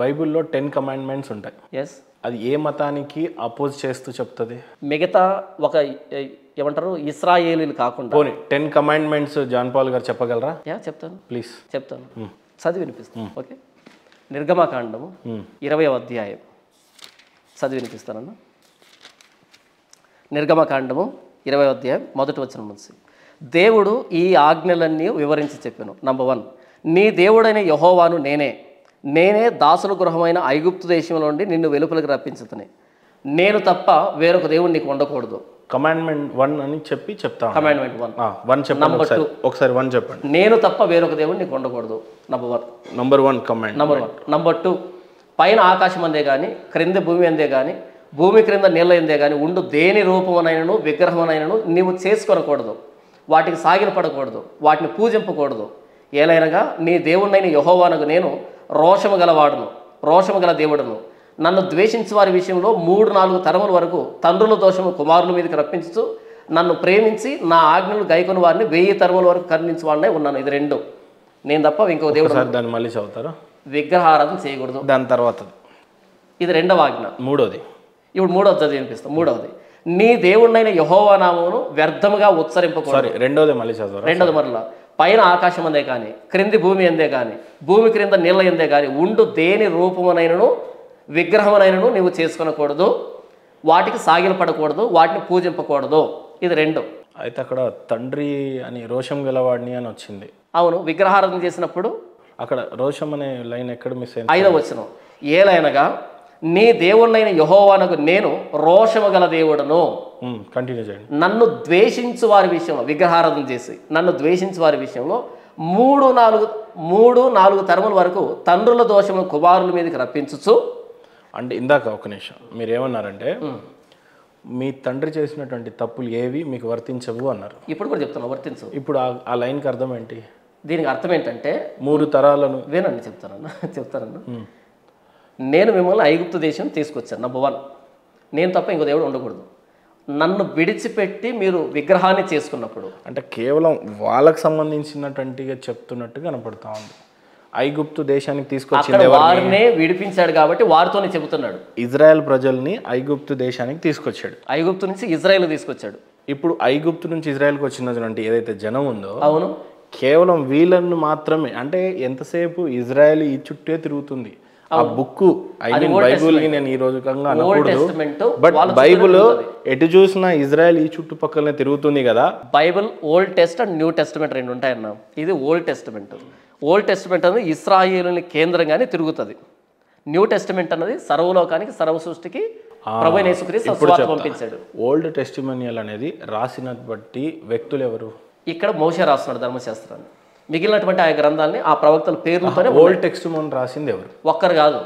బైబిల్లో ten commandments ఉంటాయి. Yes అది ఏ మతానికి అపోజ్ చేస్తూ చెప్తుంది? మిగతా ఒక ఏమంటారు? ఇస్రాయేలీలు కాకుండా. పోనీ టెన్ కమాండ్మెంట్స్ జాన్ పాల్ గారు చెప్పగలరా? యా చెప్తాను. ప్లీజ్. చెప్తాను. చదివి వినిపిస్తాను ఓకే. నిర్గమకాండము ఇరవై అధ్యాయం. చదివి వినిపిస్తానన్నా. నిర్గమకాండము ఇరవై అధ్యాయం మొదటి వచ్చిన ముందు దేవుడు ఈ ఆజ్ఞలన్నీ వివరించి చెప్పాను. నంబర్ వన్ నీ దేవుడైన యహోవాను నేనే. నేనే దాసుల గృహమైన ఐగుప్తు దేశంలో నుండి నిన్ను వెలుపలికి రప్పించుతుని. నేను తప్ప వేరొక దేవుడు నీకు ఉండకూడదు. కమాండ్మెంట్ వన్ అని చెప్పి చెప్తాను కమాండ్మెంట్ వన్ వన్ చెప్పండి ఒకసారి. ఒకసారి వన్ చెప్పండి. నేను తప్ప వేరొక దేవుడు నీకు ఉండకూడదు. Number one number one command number one number two పైన ఆకాశం అందే కానీ క్రింద భూమి అందే కానీ భూమి క్రింద నీళ్ళ ఎందే కానీ ఉండు దేని రూపమునైనను విగ్రహమునైనను నీవు చేసుకొనకూడదు. వాటికి సాగిలపడకూడదు. వాటిని పూజింపకూడదు. ఏలైనగా నీ దేవుణ్ణైన యహోవానకు నేను రోషము గలవాడును రోషము గల దేవుడును. నన్ను ద్వేషించే వారి విషయంలో మూడు నాలుగు తరముల వరకు తండ్రుల దోషము కుమారుల మీదకి రప్పించుతూ నన్ను ప్రేమించి నా ఆజ్ఞలు గైకొని వారిని వెయ్యి తరముల వరకు కరుణించి వాడినే ఉన్నాను. ఇది రెండు. నేను తప్ప ఇంకో దేవుడు దాన్ని మళ్ళీ చదువుతారా? విగ్రహారాధన చేయకూడదు. దాని తర్వాత. ఇది రెండవ ఆజ్ఞ. మూడోది. ఇప్పుడు మూడవది చదివి వినిపిస్తాం మూడవది. నీ దేవుడినైన యహోవా నామమును వ్యర్థముగా ఉచ్చరింపకూడదు. రెండోది మళ్ళీ చదవరా? రెండవది మరలా. పైన ఆకాశం అందే కానీ క్రింది భూమి ఎందే కానీ భూమి క్రింద నీళ్ళ ఎందే కానీ ఉండు దేని రూపమునైనను విగ్రహమునైనను నీవు చేసుకొనకూడదు వాటికి సాగిలపడకూడదు వాటిని పూజింపకూడదు. ఇది రెండు. అయితే అక్కడ తండ్రి అని రోషం గలవాడిని అని వచ్చింది. అవును విగ్రహారాధన చేసినప్పుడు అక్కడ రోషం అనే లైన్ ఎక్కడ మిస్ అయింది? ఐదవ వచనం. ఏలైనగా నీ దేవుణ్ణైన యహోవానకు నేను రోషము గల దేవుడను. కంటిన్యూ చేయండి. నన్ను ద్వేషించు వారి విషయంలో విగ్రహారాధన చేసి నన్ను ద్వేషించు వారి విషయంలో మూడు నాలుగు మూడు నాలుగు తరముల వరకు తండ్రుల దోషము కుమారుల మీదకి రప్పించుచు. అంటే ఇందాక ఒక నిమిషం మీరు ఏమన్నారంటే మీ తండ్రి చేసినటువంటి తప్పులు ఏవి మీకు వర్తించవు అన్నారు. ఇప్పుడు కూడా చెప్తాను వర్తించు ఇప్పుడు ఆ- ఆ లైన్కి అర్థం ఏంటి? దీనికి అర్థం ఏంటంటే మూడు తరాలను. వినండి చెప్తానన్న చెప్తానన్న. నేను మిమ్మల్ని ఐగుప్తు దేశం తీసుకొచ్చాను నంబర్ వన్ నేను తప్ప ఇంకో దేవుడు ఉండకూడదు. నన్ను విడిచిపెట్టి మీరు విగ్రహాన్ని చేసుకున్నప్పుడు. అంటే కేవలం వాళ్ళకి సంబంధించినటువంటిగా చెప్తున్నట్టు కనపడతా ఉంది. ఐగుప్తు దేశానికి తీసుకొచ్చింది ఎవరు వారినే విడిపించాడు కాబట్టి వారితోనే చెబుతున్నాడు. ఇజ్రాయెల్ ప్రజల్ని ఐగుప్తు దేశానికి తీసుకొచ్చాడు. ఐగుప్తు నుంచి ఇజ్రాయెల్ తీసుకొచ్చాడు. ఇప్పుడు ఐగుప్తు నుంచి ఇజ్రాయెల్కి వచ్చినటువంటి ఏదైతే జనం ఉందో అవును. కేవలం వీళ్ళను మాత్రమే అంటే ఎంతసేపు ఇజ్రాయెల్ ఈ చుట్టే తిరుగుతుంది? ఆ బుక్ ఐ మీన్ బైబుల్ని నేను ఈ రోజు బట్ బైబుల్ ఎటు చూసినా ఇజ్రాయెల్ ఈ చుట్టుపక్కలనే తిరుగుతుంది కదా. Bible old test and new testament రెండు ఉంటాయన్న. ఇది ఓల్డ్ టెస్టమెంట్ ఓల్డ్ టెస్టమెంట్ అనేది ఇస్రాయేలుని కేంద్రంగానే తిరుగుతుంది. న్యూ టెస్టమెంట్ అన్నది సర్వలోకానికి సర్వ సృష్టికి పంపించాడు. ఓల్డ్ టెస్టిమోనియల్ అనేది రాసిన బట్టి వ్యక్తులు ఎవరు? ఇక్కడ మోషే రాస్తున్నాడు ధర్మశాస్త్రాన్ని. మిగిలినటువంటి ఆ గ్రంథాలని ఆ ప్రవక్తల పేర్లతోనే ఓల్డ్ టెస్టిమోన్ రాసింది ఎవరు? ఒక్కరు కాదు.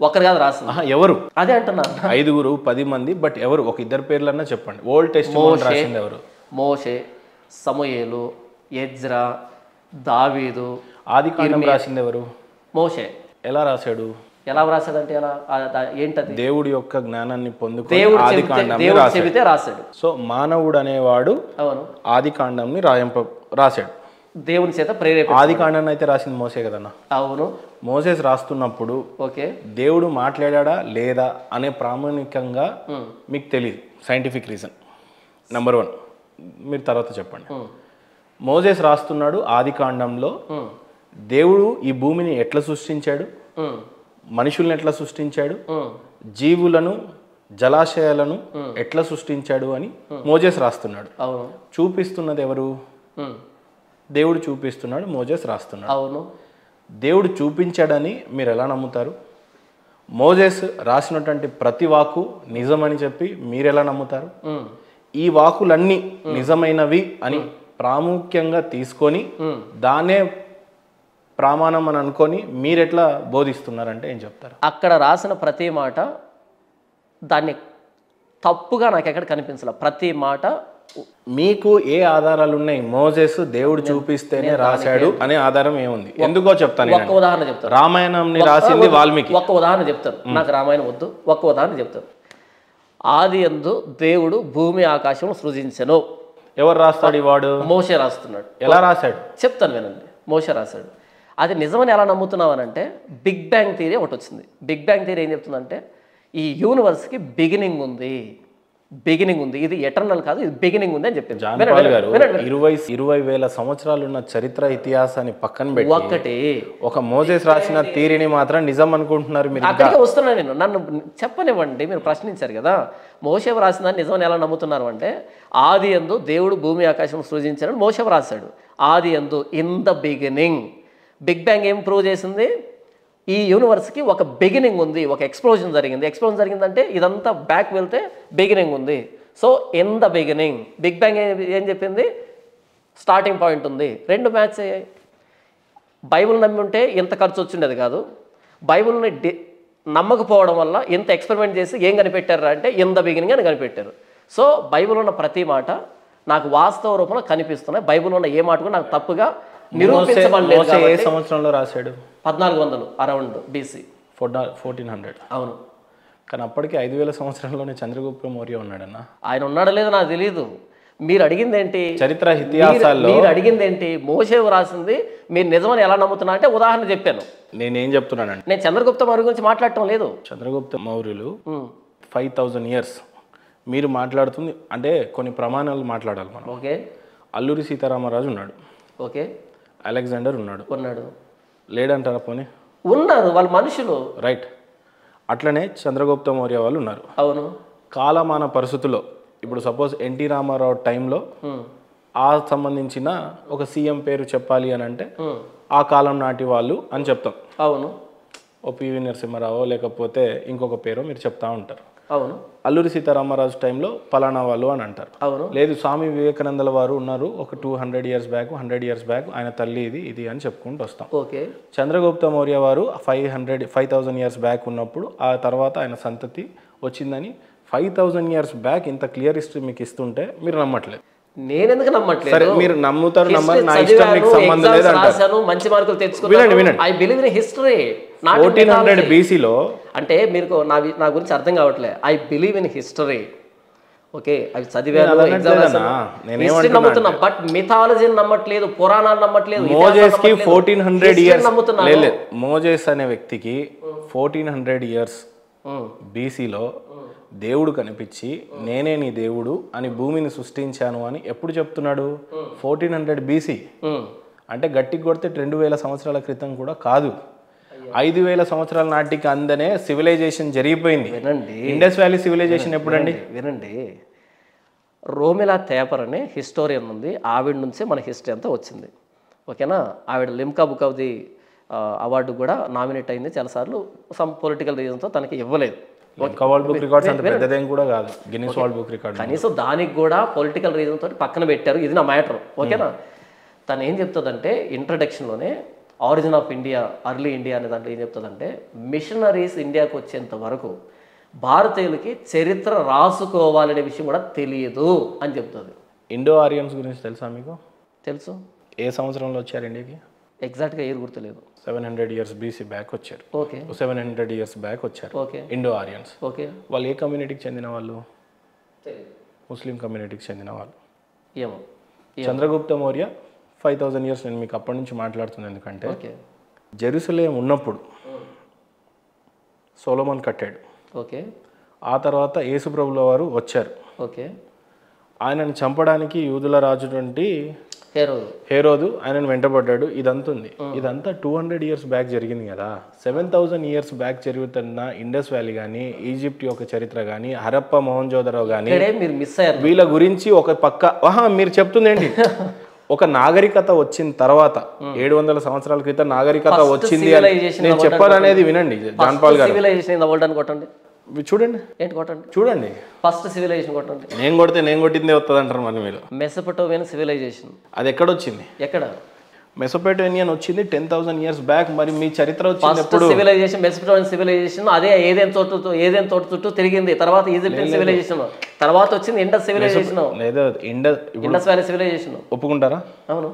ఒక్కరు కాదు రాసింది. ఎవరు? అదే అంటున్నా. ఐదుగురు పది మంది బట్ ఎవరు? ఒక ఇద్దరు పేర్లన్నా చెప్పండి. ఓల్డ్ టెస్టిమోన్ రాసింది ఎవరు? మోషే సమయేలు ఎజ్రా దావీదు ఆది రాసింది ఎవరు? మోషే. ఎలా రాశాడు? ఎలా రాశాడంటే ఎలా? ఏంటది? దేవుడి యొక్క జ్ఞానాన్ని పొందుకొని చెబితే రాశాడు. చెబితే రాశాడు. సో మానవుడు అనేవాడు అవును. ఆది కాండంని రాయింప రాశాడు. దేవుని చేత ప్రేరేప ఆది కాండాన్ని అయితే రాసింది మోసే కదన్న? అవును. మోసెస్ రాస్తున్నప్పుడు ఓకే. దేవుడు మాట్లాడా లేదా అనే ప్రామాణికంగా మీకు తెలియదు సైంటిఫిక్ రీజన్ నెంబర్ వన్ మీరు తర్వాత చెప్పండి. మోజెస్ రాస్తున్నాడు ఆది కాండంలో. దేవుడు ఈ భూమిని ఎట్లా సృష్టించాడు? మనుషుల్ని ఎట్లా సృష్టించాడు? జీవులను జలాశయాలను ఎట్లా సృష్టించాడు అని మోజెస్ రాస్తున్నాడు. అవును. చూపిస్తున్నది ఎవరు? దేవుడు చూపిస్తున్నాడు మోజెస్ రాస్తున్నాడు. అవును. దేవుడు చూపించాడని మీరు ఎలా నమ్ముతారు? మోజెస్ రాసినటువంటి ప్రతి వాకు నిజమని చెప్పి మీరు ఎలా నమ్ముతారు? ఈ వాకులన్నీ నిజమైనవి అని ప్రాముఖ్యంగా తీసుకొని. దాన్నే ప్రమాణం అని అనుకొని మీరెట్లా బోధిస్తున్నారంటే ఏం చెప్తారు? అక్కడ రాసిన ప్రతి మాట దాన్ని తప్పుగా నాకు ఎక్కడ కనిపించలే. ప్రతి మాట మీకు ఏ ఆధారాలు ఉన్నాయి? మోజెస్ దేవుడు చూపిస్తేనే రాశాడు అనే ఆధారం ఏముంది? ఎందుకో చెప్తాను ఒక్క ఉదాహరణ చెప్తాను. రామాయణంని రాసింది వాల్మీకి. ఒక్క ఉదాహరణ చెప్తాను. నాకు రామాయణం వద్దు. ఒక్క ఉదాహరణ చెప్తాను. ఆది ఎందు దేవుడు భూమి ఆకాశం సృజించెను. ఎవరు రాస్తాడు ఈ వాడు? మోషే రాస్తున్నాడు. ఎలా రాశాడు? చెప్తాను వినండి. మోషే రాశాడు. అది నిజమని ఎలా నమ్ముతున్నావు అని అంటే బిగ్ బ్యాంగ్ థియరీ ఒకటి వచ్చింది. బిగ్ బ్యాంగ్ థియరీ ఏం చెప్తుందంటే ఈ యూనివర్స్కి బిగినింగ్ ఉంది. బిగినింగ్ ఉంది. ఇది ఎటర్నల్ కాదు ఇది బిగినింగ్ ఉంది అని చెప్పింది. ఇరవై ఇరవై వేల సంవత్సరాలు ఉన్న చరిత్ర ఇతిహాసాన్ని పక్కన పెట్టి ఒక్కటి. ఒక మోజేస్ రాసిన థీరీని మాత్రం నిజం అనుకుంటున్నారు మీరు అక్కడికే వస్తున్నా నేను. నన్ను చెప్పనివ్వండి మీరు ప్రశ్నించారు కదా. మోషవ రాసిందని నిజమని ఎలా నమ్ముతున్నారు అంటే ఆది ఎందు దేవుడు భూమి ఆకాశం సృజించారని మోషవ రాశాడు ఆది ఎందు in the beginning big bang ఏం ప్రూవ్ చేసింది? ఈ యూనివర్స్కి ఒక బిగినింగ్ ఉంది ఒక ఎక్స్ప్లోజన్ జరిగింది. ఎక్స్ప్లోజన్ జరిగిందంటే ఇదంతా బ్యాక్ వెళ్తే బిగినింగ్ ఉంది. So in the beginning big bang ఏం చెప్పింది? స్టార్టింగ్ పాయింట్ ఉంది. రెండు మ్యాచ్ అయ్యాయి బైబిల్ నమ్మి ఉంటే ఇంత ఖర్చు వచ్చిండేది కాదు. బైబిల్ని డి నమ్మకపోవడం వల్ల ఇంత ఎక్స్పెరిమెంట్ చేసి ఏం కనిపెట్టారు అంటే ఇన్ ద బిగినింగ్ అని కనిపెట్టారు. సో బైబిల్ ఉన్న ప్రతి మాట నాకు వాస్తవ రూపంలో కనిపిస్తున్నాయి. బైబిల్ ఉన్న ఏ మాట కూడా నాకు తప్పుగా నిరూపించబడలేదు ఏ సంవత్సరంలో రాశాడు? పద్నాలుగు వందలు అరౌండ్ బీసీ ఫోర్టీన్ హండ్రెడ్. అవును. కానీ అప్పటికి ఐదు వేల సంవత్సరంలోనే చంద్రగుప్త మౌర్య ఉన్నాడన్న? ఆయన ఉన్నాడో లేదో నాకు తెలియదు మీరు అడిగింది ఏంటి చరిత్ర ఇతిహాసాల్లో మీరు అడిగింది ఏంటి మోసేవు రాసింది? మీరు నిజమని ఎలా నమ్ముతున్నా? అంటే ఉదాహరణ చెప్పాను. నేనేం చెప్తున్నానంటే నేను చంద్రగుప్త మౌర్య గురించి మాట్లాడటం లేదు. చంద్రగుప్త మౌర్యులు ఫైవ్ థౌజండ్ ఇయర్స్. మీరు మాట్లాడుతుంది అంటే కొన్ని ప్రమాణాలు మాట్లాడాలి మనం. ఓకే. అల్లూరి సీతారామరాజు ఉన్నాడు. ఓకే. అలెగ్జాండర్ ఉన్నాడు. ఉన్నాడు. లేడంటారా పోనీ? ఉన్నారు వాళ్ళ మనుషులు. రైట్. అట్లనే చంద్రగుప్త మౌర్య వాళ్ళు ఉన్నారు. అవును. కాలమాన పరిస్థితుల్లో ఇప్పుడు సపోజ్ ఎన్టీ రామారావు టైంలో ఆ సంబంధించిన ఒక సీఎం పేరు చెప్పాలి అని అంటే ఆ కాలం నాటి వాళ్ళు అని చెప్తాం. అవును. ఓ పివి నరసింహారావు లేకపోతే ఇంకొక పేరు మీరు చెప్తా ఉంటారు. అవును. అల్లూరి సీతారామరాజు టైంలో పలానా వాళ్ళు అని అంటారు. అవును. లేదు స్వామి వివేకానందల వారు ఉన్నారు. ఒక two hundred years back hundred years back ఆయన తల్లి ఇది ఇది అని చెప్పుకుంటూ వస్తాం. ఓకే. చంద్రగుప్త మౌర్య వారు five hundred five thousand years back ఉన్నప్పుడు ఆ తర్వాత ఆయన సంతతి వచ్చిందని ఫైవ్ థౌజండ్ ఇయర్స్ బ్యాక్ ఇంత క్లియర్ హిస్టరీ మీకు ఇస్తుంటే మీరు నమ్మట్లేదు. నేనెందుకు నమ్మట్లేదు? సరే మీరు నమ్ముతారు History నమ్మరు నా ఇష్టం మీకు చదివాను, సంబంధం exams లేదు అంటారు రాశాను మంచి మార్కులు తెచ్చుకున్నాను. వినండి. I believe in history fourteen hundred బీసీలో అంటే మీకు నా నా గురించి అర్థం కావట్లే. I believe in history okay అవి చదివాను నమ్ముతున్నా బట్ మిథాలజీని నమ్మట్లేదు పురాణాలు నమ్మట్లేదు మోజేస్కి. ఫోర్టీన్ హండ్రెడ్ ఇయర్స్ నమ్ముతున్నాను. లేదు మోజేస్ అనే వ్యక్తికి ఫోర్టీన్ హండ్రెడ్ ఇయర్స్ బీసీలో దేవుడు కనిపించి నేనే నీ దేవుడు అని భూమిని సృష్టించాను అని ఎప్పుడు చెప్తున్నాడు? Fourteen hundred BC. అంటే గట్టికి కొడితే రెండు వేల సంవత్సరాల క్రితం కూడా కాదు. ఐదు వేల సంవత్సరాల నాటికి అందనే సివిలైజేషన్ జరిగిపోయింది. వినండి. ఇండస్ వ్యాలీ సివిలైజేషన్ ఎప్పుడండి? వినండి రోమిలా తేపర్ అనే హిస్టోరియన్ ఉంది. ఆవిడ నుంచే మన హిస్టరీ అంతా వచ్చింది. ఓకేనా? ఆవిడ Limca book of the award కూడా నామినేట్ అయింది. చాలాసార్లు సమ్ పొలిటికల్ రీజన్తో తనకి ఇవ్వలేదు. వరల్డ్ బుక్ రికార్డ్స్ అంత పెద్దదేం కూడా కాదు. గిన్నిస్ వరల్డ్ బుక్ రికార్డ్ కనీసం దానికి కూడా పొలిటికల్ రీజన్ తోటి పక్కన పెట్టారు. ఇది నా మ్యాటర్ ఓకేనా? తను ఏం చెప్తుందంటే ఇంట్రడక్షన్లోనే origin of India early India అనే దాంట్లో ఏం చెప్తుందంటే మిషనరీస్ ఇండియాకు వచ్చేంత వరకు భారతీయులకి చరిత్ర రాసుకోవాలనే విషయం కూడా తెలియదు అని చెప్తుంది. ఇండో ఆరియన్స్ గురించి తెలుసా మీకు? తెలుసు. ఏ సంవత్సరంలో వచ్చారు ఇండియాకి? ఎగ్జాక్ట్గా ఏది గుర్తులేదు seven hundred years BC back వచ్చారు. Okay seven hundred years back వచ్చారు. ఓకే ఇండో ఆరియన్స్ ఓకే వాళ్ళు ఏ కమ్యూనిటీకి చెందిన వాళ్ళు? ముస్లిం కమ్యూనిటీకి చెందిన వాళ్ళు. ఏమో. Chandragupta Maurya five thousand years నేను మీకు అప్పటి నుంచి మాట్లాడుతున్నాను ఎందుకంటే ఓకే జెరూసలేం ఉన్నప్పుడు సోలోమన్ కట్టాడు. ఓకే ఆ తర్వాత యేసుప్రభుల వారు వచ్చారు. ఓకే ఆయనను చంపడానికి యూదుల రాజుటువంటి హేరో హేరోదు. ఆయనను వెంటబడ్డాడు. ఇదంతా ఉంది ఇదంతా టూ హండ్రెడ్ ఇయర్స్ బ్యాక్ జరిగింది కదా. సెవెన్ థౌజండ్ ఇయర్స్ బ్యాక్ జరుగుతున్న ఇండస్ వ్యాలీ కానీ ఈజిప్ట్ యొక్క చరిత్ర కానీ హరప్ప మోహన్జోదరో కానీ మీరు మిస్ అయ్యారు. వీళ్ళ గురించి ఒక పక్క ఆహా మీరు చెప్తుందేంటి ఒక నాగరికత వచ్చిన తర్వాత ఏడు వందల సంవత్సరాల క్రితం నాగరికత వచ్చింది నేను చెప్పాలనేది వినండి. జాన్ పాల్ గారు కొట్టండి. చూడండి. ఏంటి కొట్టండి? చూడండి. ఫస్ట్ సివిలైజేషన్ కొట్టండి. నేను కొడితే నేను కొట్టిందే వస్తుంది అంటారు మరి. మీరు మెసపటోవియన్ సివిలైజేషన్ అది ఎక్కడొచ్చింది ఎక్కడ? మెసోపేటోనియన్ వచ్చింది టెన్ థౌసండ్ ఇయర్స్ బ్యాక్ మరి మీ చరిత్ర వచ్చింది ఫస్ట్ సివిలైజేషన్ మెసపటోవియన్ సివిలైజేషన్ అదే ఏదేం తోట ఏదేం తోట చుట్టూ తిరిగింది. తర్వాత ఈజిప్టియన్ సివిలైజేషన్ తర్వాత వచ్చింది ఇండస్ సివిలైజేషన్ లేదా ఇండస్ ఇండస్ వ్యాలీ సివిలైజేషన్ ఒప్పుకుంటారా? అవును.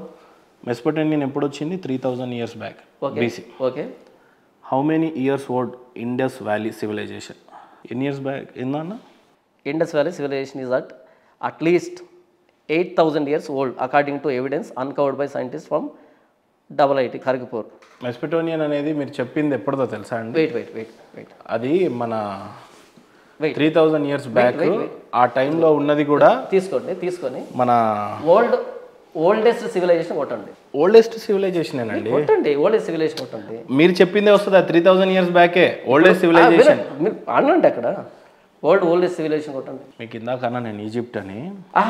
మెసోపేటోనియన్ ఎప్పుడు వచ్చింది? Three thousand years back okay BC okay how many years old Indus valley civilisation ఎన్ని ఇయర్స్ బ్యాక్ ఏందన్న Indus valley civilisation is at at least eight thousand years old according to evidence uncovered by scientist from double IT Kharagpur Mesopotamian అనేది మీరు చెప్పింది ఎప్పుడుదో తెలుసా అండి? Wait wait wait wait అది మన. Three thousand years back ఆ టైంలో ఉన్నది కూడా తీసుకోండి తీసుకొని మన ఓల్డ్ ఓల్డెస్ట్ సివిలైజేషన్ కొట్టండి ఓల్డెస్ట్ సివిలైజేషన్ అండి కొట్టండి ఓల్డెస్ట్ సివిలైజేషన్ కొట్టండి మీరు చెప్పిందే వస్తుంది? త్రీ థౌజండ్ ఇయర్స్ బ్యాకే ఓల్డెస్ట్ సివిలైజేషన్. మీరు అనండి అక్కడ? ఓల్డ్ ఓల్డెస్ట్ సివిలైజేషన్ కొట్టండి మీకు ఇందాకన్నా నేను ఈజిప్ట్ అని.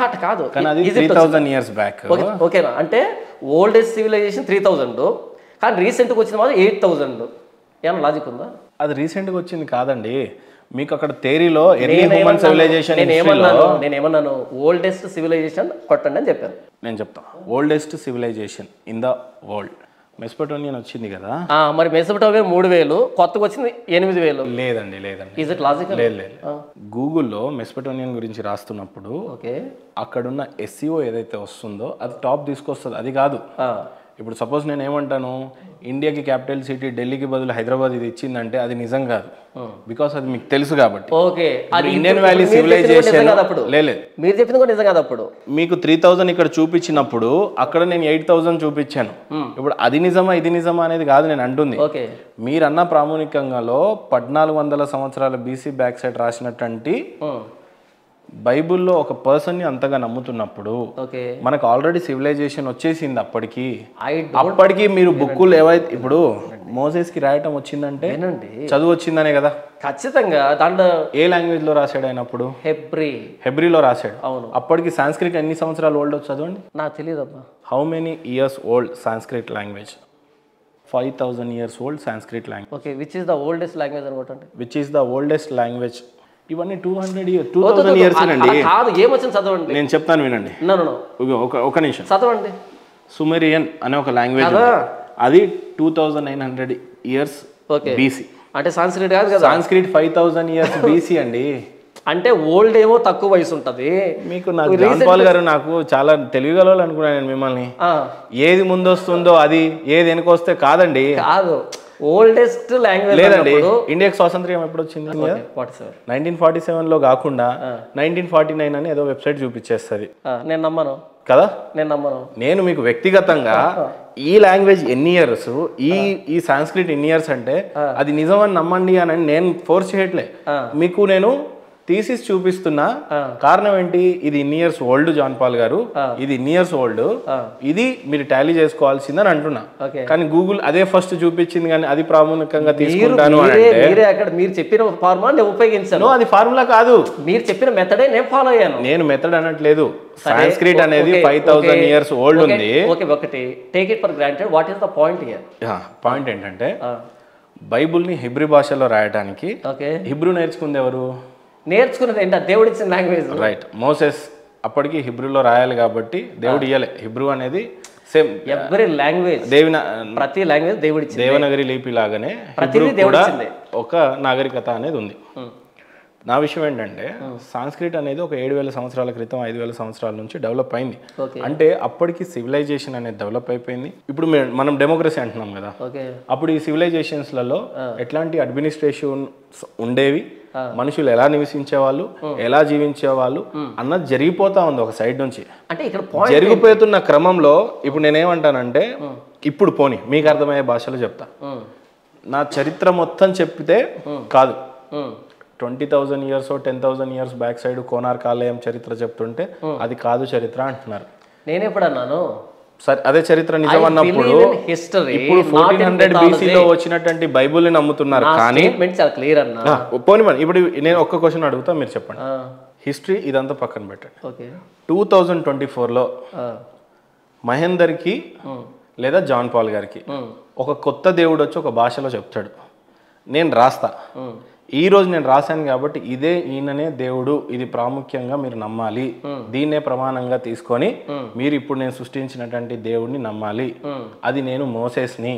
అట్ట కాదు. కానీ అది three thousand years back okay ఓకేనా అంటే ఓల్డెస్ట్ సివిలైజేషన్ త్రీ థౌజండ్ కానీ రీసెంట్గా వచ్చిన మాత్రం ఎయిట్ థౌజండ్ ఏమన్నా లాజిక్ ఉందా? అది రీసెంట్గా వచ్చింది కాదండి. మీకు అక్కడ థేరీలో ఎర్లీ హ్యూమన్? సివిలైజేషన్ నేను ఏమన్నాను నేను ఏమన్నాను ఓల్డెస్ట్ సివిలైజేషన్ కొట్టండి అని చెప్పాను నేను చెప్తా. Oldest civilisation in the world Mesopotamian వచ్చింది కదా? మరి మెసపటోమియా మూడు వేలు కొత్తగా వచ్చింది ఎనిమిది వేలు. లేదండి లేదండి. ఇట్ లాజికల్ లేదు లేదు. గూగుల్లో మెస్పెటోనియన్ గురించి రాస్తున్నప్పుడు ఓకే. అక్కడున్న ఎస్సీఓ ఏదైతే వస్తుందో అది టాప్ తీసుకొస్తుంది. అది కాదు. ఇప్పుడు సపోజ్ నేను ఏమంటాను? ఇండియాకి క్యాపిటల్ సిటీ ఢిల్లీకి బదులు హైదరాబాద్ ఇది ఇచ్చిందంటే అది నిజం కాదు. బికాస్ అది మీకు తెలుసు కాబట్టి. ఓకే. అది ఇండియన్ వ్యాలీ సివిలైజేషన్ లేదు మీరు చెప్పింది కూడా నిజం కాదు అప్పుడు. మీకు త్రీ థౌజండ్ ఇక్కడ చూపించినప్పుడు అక్కడ నేను ఎయిట్ థౌజండ్ చూపించాను. ఇప్పుడు అది నిజమా ఇది నిజమా అనేది కాదు నేను అంటుంది. ఓకే. మీరన్న ప్రామాణికంగాలో పద్నాలుగు వందల సంవత్సరాల బీసీ బ్యాక్ సైడ్ రాసినటువంటి బైబిల్లో ఒక పర్సన్ని అంతగా నమ్ముతున్నప్పుడు ఓకే. మనకు ఆల్రెడీ సివిలైజేషన్ వచ్చేసింది అప్పటికి. అప్పటికి మీరు బుక్కులు ఏవైతే ఇప్పుడు మోసెస్కి రాయటం వచ్చిందంటే చదువు వచ్చిందనే కదా. ఖచ్చితంగా దాంట్లో ఏ లాంగ్వేజ్లో రాశాడు ఆయన అప్పుడు? హెబ్రి. హెబ్రిలో రాశాడు. అవును. అప్పటికి సాంస్క్రిట్ ఎన్ని సంవత్సరాలు ఓల్డ్ చదవండి? నాకు తెలియదమ్మా how many years old Sanskrit language five thousand years old Sanskrit language okay which is the oldest language అనుకోండి which is the oldest language ఇవన్నీ two hundred year two thousand years అండి. కాదు ఏమొచ్చింది చదవండి. నేను చెప్తాను వినండి. ఒక- నిమిషం. చదవండి. సుమెరియన్ అనే ఒక లాంగ్వేజ్. అది two thousand nine hundred years okay. BC అంటే సాంస్క్రిట్ కాదు కదా? Sanskrit five thousand years BC అండి. అంటే ఓల్డ్ ఏమో తక్కువ వయసు ఉంటది. మీకు నాకు జాన్ పాల్ గారు నాకు చాలా అనుకున్నాను నేను మిమ్మల్ని. ఏది ముందు వస్తుందో అది ఏది వెనకొస్తే కాదండి. కాదు. ఓల్డెస్ట్ లాంగ్వేజ్ లేదండి. ఇండియాకి స్వాతంత్ర్యం ఎప్పుడు వచ్చింది నైన్టీన్ ఫార్టీ సెవెన్లో కాకుండా నైన్టీన్ ఫార్టీ నైన్ అని ఏదో వెబ్సైట్ చూపించేస్తుంది. నేను నమ్మను. కదా? నేను నమ్మను. నేను మీకు వ్యక్తిగతంగా ఈ లాంగ్వేజ్ ఎన్ని ఇయర్స్ ఈ ఈ సాంస్క్రిట్ ఎన్ని ఇయర్స్ అంటే అది నిజమని నమ్మండి అని నేను ఫోర్స్ చేయట్లే. మీకు నేను థీసిస్ చూపిస్తున్నా కారణం ఏంటి? ఇది ఇన్ని ఇయర్స్ ఓల్డ్ జాన్ పాల్ గారు. ఇది ఇన్ని ఇయర్స్ ఓల్డ్. ఇది మీరు టాలీ చేసుకోవాల్సిందని అంటున్నా. ఓకే. కానీ గూగుల్ అదే ఫస్ట్ చూపించింది కానీ అది ప్రాముఖ్యంగా తీసుకుంటాను అని అక్కడ మీరు చెప్పిన ఫార్ములా నేను ఉపయోగించాను. అది ఫార్ములా కాదు. మీరు చెప్పిన మెథడే నేను ఫాలో అయ్యాను. నేను మెథడ్ అనట్లేదు. సాంస్క్రిట్ అనేది ఫైవ్ థౌసండ్ ఇయర్స్ ఓల్డ్ ఉంది. ఓకే ఒకటి. Take it for granted what is the point here point ఏంటంటే బైబుల్ని హిబ్రి భాషలో రాయడానికి ఓకే. హిబ్రూ నేర్చుకుంది ఎవరు? నేర్చుకున్నది ఏంటి? దేవుడు ఇచ్చిన లాంగ్వేజ్ రైట్ మోసెస్ అప్పటికి హిబ్రూలో రాయాలి కాబట్టి దేవుడు ఇయ్యలే. హిబ్రూ అనేది సేమ్ ఎవ్రీ లాంగ్వేజ్ దేవిన ప్రతి లాంగ్వేజ్ దేవుడు దేవనగరి లిపి లాగానే ప్రతిదీ దేవుడు. ఒక నాగరికత అనేది ఉంది. నా విషయం ఏంటంటే సాంస్క్రిట్ అనేది ఒక ఏడు వేల సంవత్సరాల క్రితం ఐదు వేల సంవత్సరాల నుంచి డెవలప్ అయింది. అంటే అప్పటికి సివిలైజేషన్ అనేది డెవలప్ అయిపోయింది. ఇప్పుడు మనం డెమోక్రసీ అంటున్నాం కదా. అప్పుడు ఈ సివిలైజేషన్స్లలో ఎట్లాంటి అడ్మినిస్ట్రేషన్ ఉండేవి? మనుషులు ఎలా నివసించేవాళ్ళు ఎలా జీవించేవాళ్ళు అన్నది జరిగిపోతా ఉంది ఒక సైడ్ నుంచి. అంటే ఇక్కడ జరిగిపోతున్న క్రమంలో ఇప్పుడు నేనేమంటానంటే ఇప్పుడు పోని మీకు అర్థమయ్యే భాషలో చెప్తా. నా చరిత్ర మొత్తం చెప్పితే కాదు. Twenty thousand years ten thousand years back side Konark ఆలయం చరిత్ర చెప్తుంటే అది కాదు చరిత్ర అంటున్నారు. నేను ఎప్పుడు అన్నాను సరే అదే చరిత్ర నిజం అన్నప్పుడు హిస్టరీ ఇప్పుడు ఫోర్టీన్ హండ్రెడ్ బీసీలో వచ్చినటువంటి బైబుల్ని నమ్ముతున్నారు కానీ క్లియర్ అన్నా. పోనీ ఇప్పుడు నేను ఒక్క క్వశ్చన్ అడుగుతా మీరు చెప్పండి. హిస్టరీ ఇదంతా పక్కన పెట్టండి. ఓకే. టూ థౌజండ్ ట్వంటీ ఫోర్లో మహేందర్కి లేదా జాన్ పాల్ గారికి ఒక కొత్త దేవుడు వచ్చి ఒక భాషలో చెప్తాడు. నేను రాస్తా. ఉమ్, ఈ రోజు నేను రాశాను కాబట్టి ఇదే ఈయననే దేవుడు. ఇది ప్రాముఖ్యంగా మీరు నమ్మాలి. దీన్నే ప్రమాణంగా తీసుకొని మీరు ఇప్పుడు నేను సృష్టించినటువంటి దేవుడిని నమ్మాలి. అది నేను మోసెస్ని.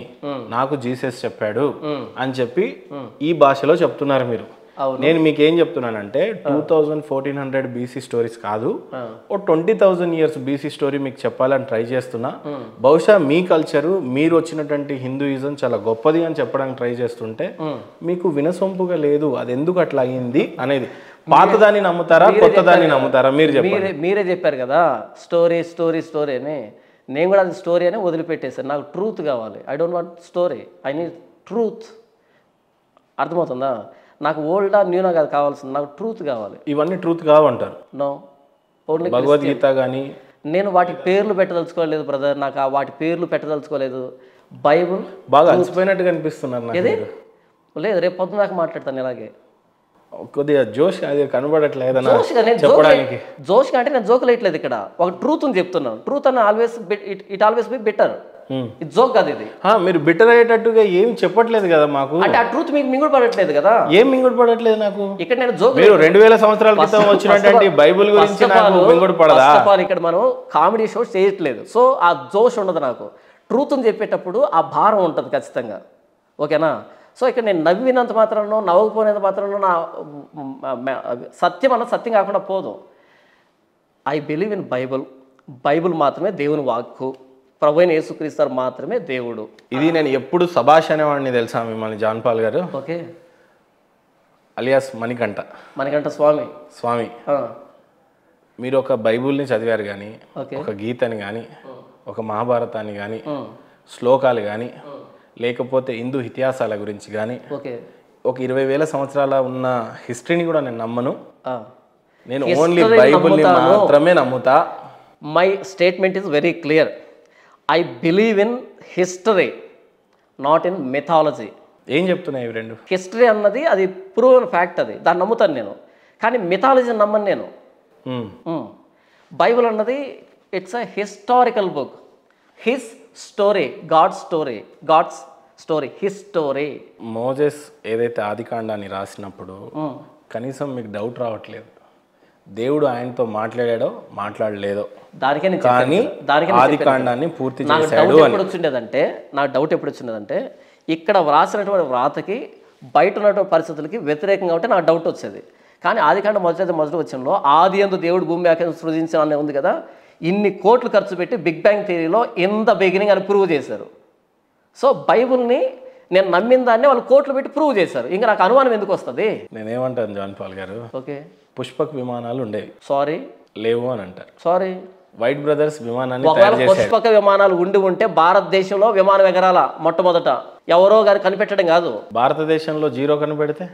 నాకు జీసస్ చెప్పాడు అని చెప్పి ఈ భాషలో చెప్తున్నారు మీరు. నేను మీకు ఏం చెప్తున్నానంటే two thousand fourteen hundred BC stories కాదు. ఓ twenty thousand years BC story మీకు చెప్పాలని ట్రై చేస్తున్నా. బహుశా మీ కల్చరు మీరు వచ్చినటువంటి హిందూయిజం చాలా గొప్పది అని చెప్పడానికి ట్రై చేస్తుంటే మీకు వినసొంపుగా లేదు. అది ఎందుకు అట్లా అయింది అనేది. పాతదాన్ని నమ్ముతారా? కొత్త దాన్ని నమ్ముతారా? మీరే మీరే చెప్పారు కదా స్టోరీ స్టోరీ స్టోరీ అని. నేను కూడా అది స్టోరీ అని వదిలిపెట్టేశాను. నాకు ట్రూత్ కావాలి. I don't want story I need truth అర్థమవుతుందా? నాకు ఓల్డా న్యూనా కాదు కావాల్సింది. నాకు ట్రూత్ కావాలి. ఇవన్నీ ట్రూత్ కావంటారు. నో. ఓన్లీ భగవద్గీత కానీ నేను వాటి పేర్లు పెట్టదలుచుకోలేదు బ్రదర్. నాకు ఆ వాటి పేర్లు పెట్టదలుచుకోలేదు. బైబుల్ బాగా అలసిపోయినట్టు కనిపిస్తున్నారు నాకు ఏది. లేదు రేపు పొద్దున దాకా మాట్లాడతాను ఇలాగే. కొద్దిగా జోష్ అది చెప్పడానికి. జోక్ జోష్గా అంటే నేను జోక్ లేట్లేదు ఇక్కడ. ఒక ట్రూత్ అని చెప్తున్నాను. ట్రూత్ అని always it always be better. ఇది జోక్ కాదు ఇది. మీరు బిటర్ అయ్యేటట్టుగా ఏం చెప్పట్లేదు కదా మాకు. అంటే ఆ ట్రూత్ మీకు మింగుడు పడట్లేదు కదా. ఏం మింగుడు పడట్లేదు నాకు? ఇక్కడ నేను జోక్ మీరు రెండు వేల సంవత్సరాల క్రితం వచ్చినటువంటి బైబిల్ గురించి నాకు మింగుడు పడదా? ఇక్కడ మనం కామెడీ షో చేయట్లేదు. సో ఆ జోష్ ఉండదు నాకు. ట్రూత్ అని చెప్పేటప్పుడు ఆ భారం ఉంటుంది ఖచ్చితంగా. ఓకేనా? సో ఇక్కడ నేను నవ్వినంత మాత్రానో నవ్వకపోయినంత మాత్రానో నా సత్యం అన్న సత్యం కాకుండా పోదు. I believe in Bible Bible మాత్రమే దేవుని వాక్కు. ప్రభు అయిన యేసుక్రీస్తారు మాత్రమే దేవుడు. ఇది నేను ఎప్పుడు సభాష్ అనేవాడిని తెలుసా మిమ్మల్ని జాన్ పాల్ గారు? ఓకే. అలియాస్ మణికంఠ. మనకంట స్వామి. స్వామి. మీరు ఒక బైబుల్ని చదివారు కానీ ఒక గీతని కానీ ఒక మహాభారతాన్ని కానీ శ్లోకాలు కానీ లేకపోతే హిందూ ఇతిహాసాల గురించి కానీ ఓకే. ఒక ఇరవై వేల సంవత్సరాల ఉన్న హిస్టరీని కూడా నేను నమ్మను. నేను ఓన్లీ బైబుల్ని. మాత్రమే నమ్ముతా. My statement is very clear I believe in history not in mythology ఏం చెప్తున్నాయి ఇవి రెండు? హిస్టరీ అన్నది అది ప్రూవన్ ఫ్యాక్ట్ అది. దాన్ని నమ్ముతాను నేను. కానీ మిథాలజీ నమ్మను నేను. బైబిల్ అన్నది it's a historical book his story god story god's story his story Moses ఏదైతే ఆదికాండాన్ని రాసినప్పుడు కనీసం మీకు డౌట్ రావట్లేదు. దేవుడు ఆయనతో మాట్లాడాడో మాట్లాడలేదో. దానికే నేను కానీ పూర్తి నాకు చేశాడు ఎప్పుడు వచ్చిండేదంటే నాకు డౌట్ ఎప్పుడు వచ్చిండేదంటే ఇక్కడ వ్రాసినటువంటి వ్రాతకి బయట ఉన్నటువంటి పరిస్థితులకి వ్యతిరేకంగా ఉంటే నాకు డౌట్ వచ్చేది. కానీ ఆదికాండ మొదటి మొదటి వచ్చంలో ఆది ఎందు దేవుడు భూమి ఆకాశం సృజించిన అనే ఉంది కదా ఇన్ని కోట్లు ఖర్చు పెట్టి బిగ్ బ్యాంగ్ థియరీలో ఇన్ ద బిగినింగ్ అని ప్రూవ్ చేశారు. సో బైబుల్ని నేను నమ్మిన దాన్ని వాళ్ళు కోట్లు పెట్టి ప్రూవ్ చేశారు. ఇంకా నాకు అనుమానం ఎందుకు వస్తుంది? నేనేమంటాను జాన్ పాల్ గారు? ఓకే. పుష్పక్ విమానాలు ఉండేవి. సారీ లేవు అని అంటారు. సారీ వైట్ బ్రదర్స్ విమానాన్ని ఒకవేళ పుష్పక విమానాలు ఉండి ఉంటే భారతదేశంలో విమానం ఎగరాల మొట్టమొదట ఎవరో గారు కనిపెట్టడం కాదు. భారతదేశంలో జీరో కనిపెడితే?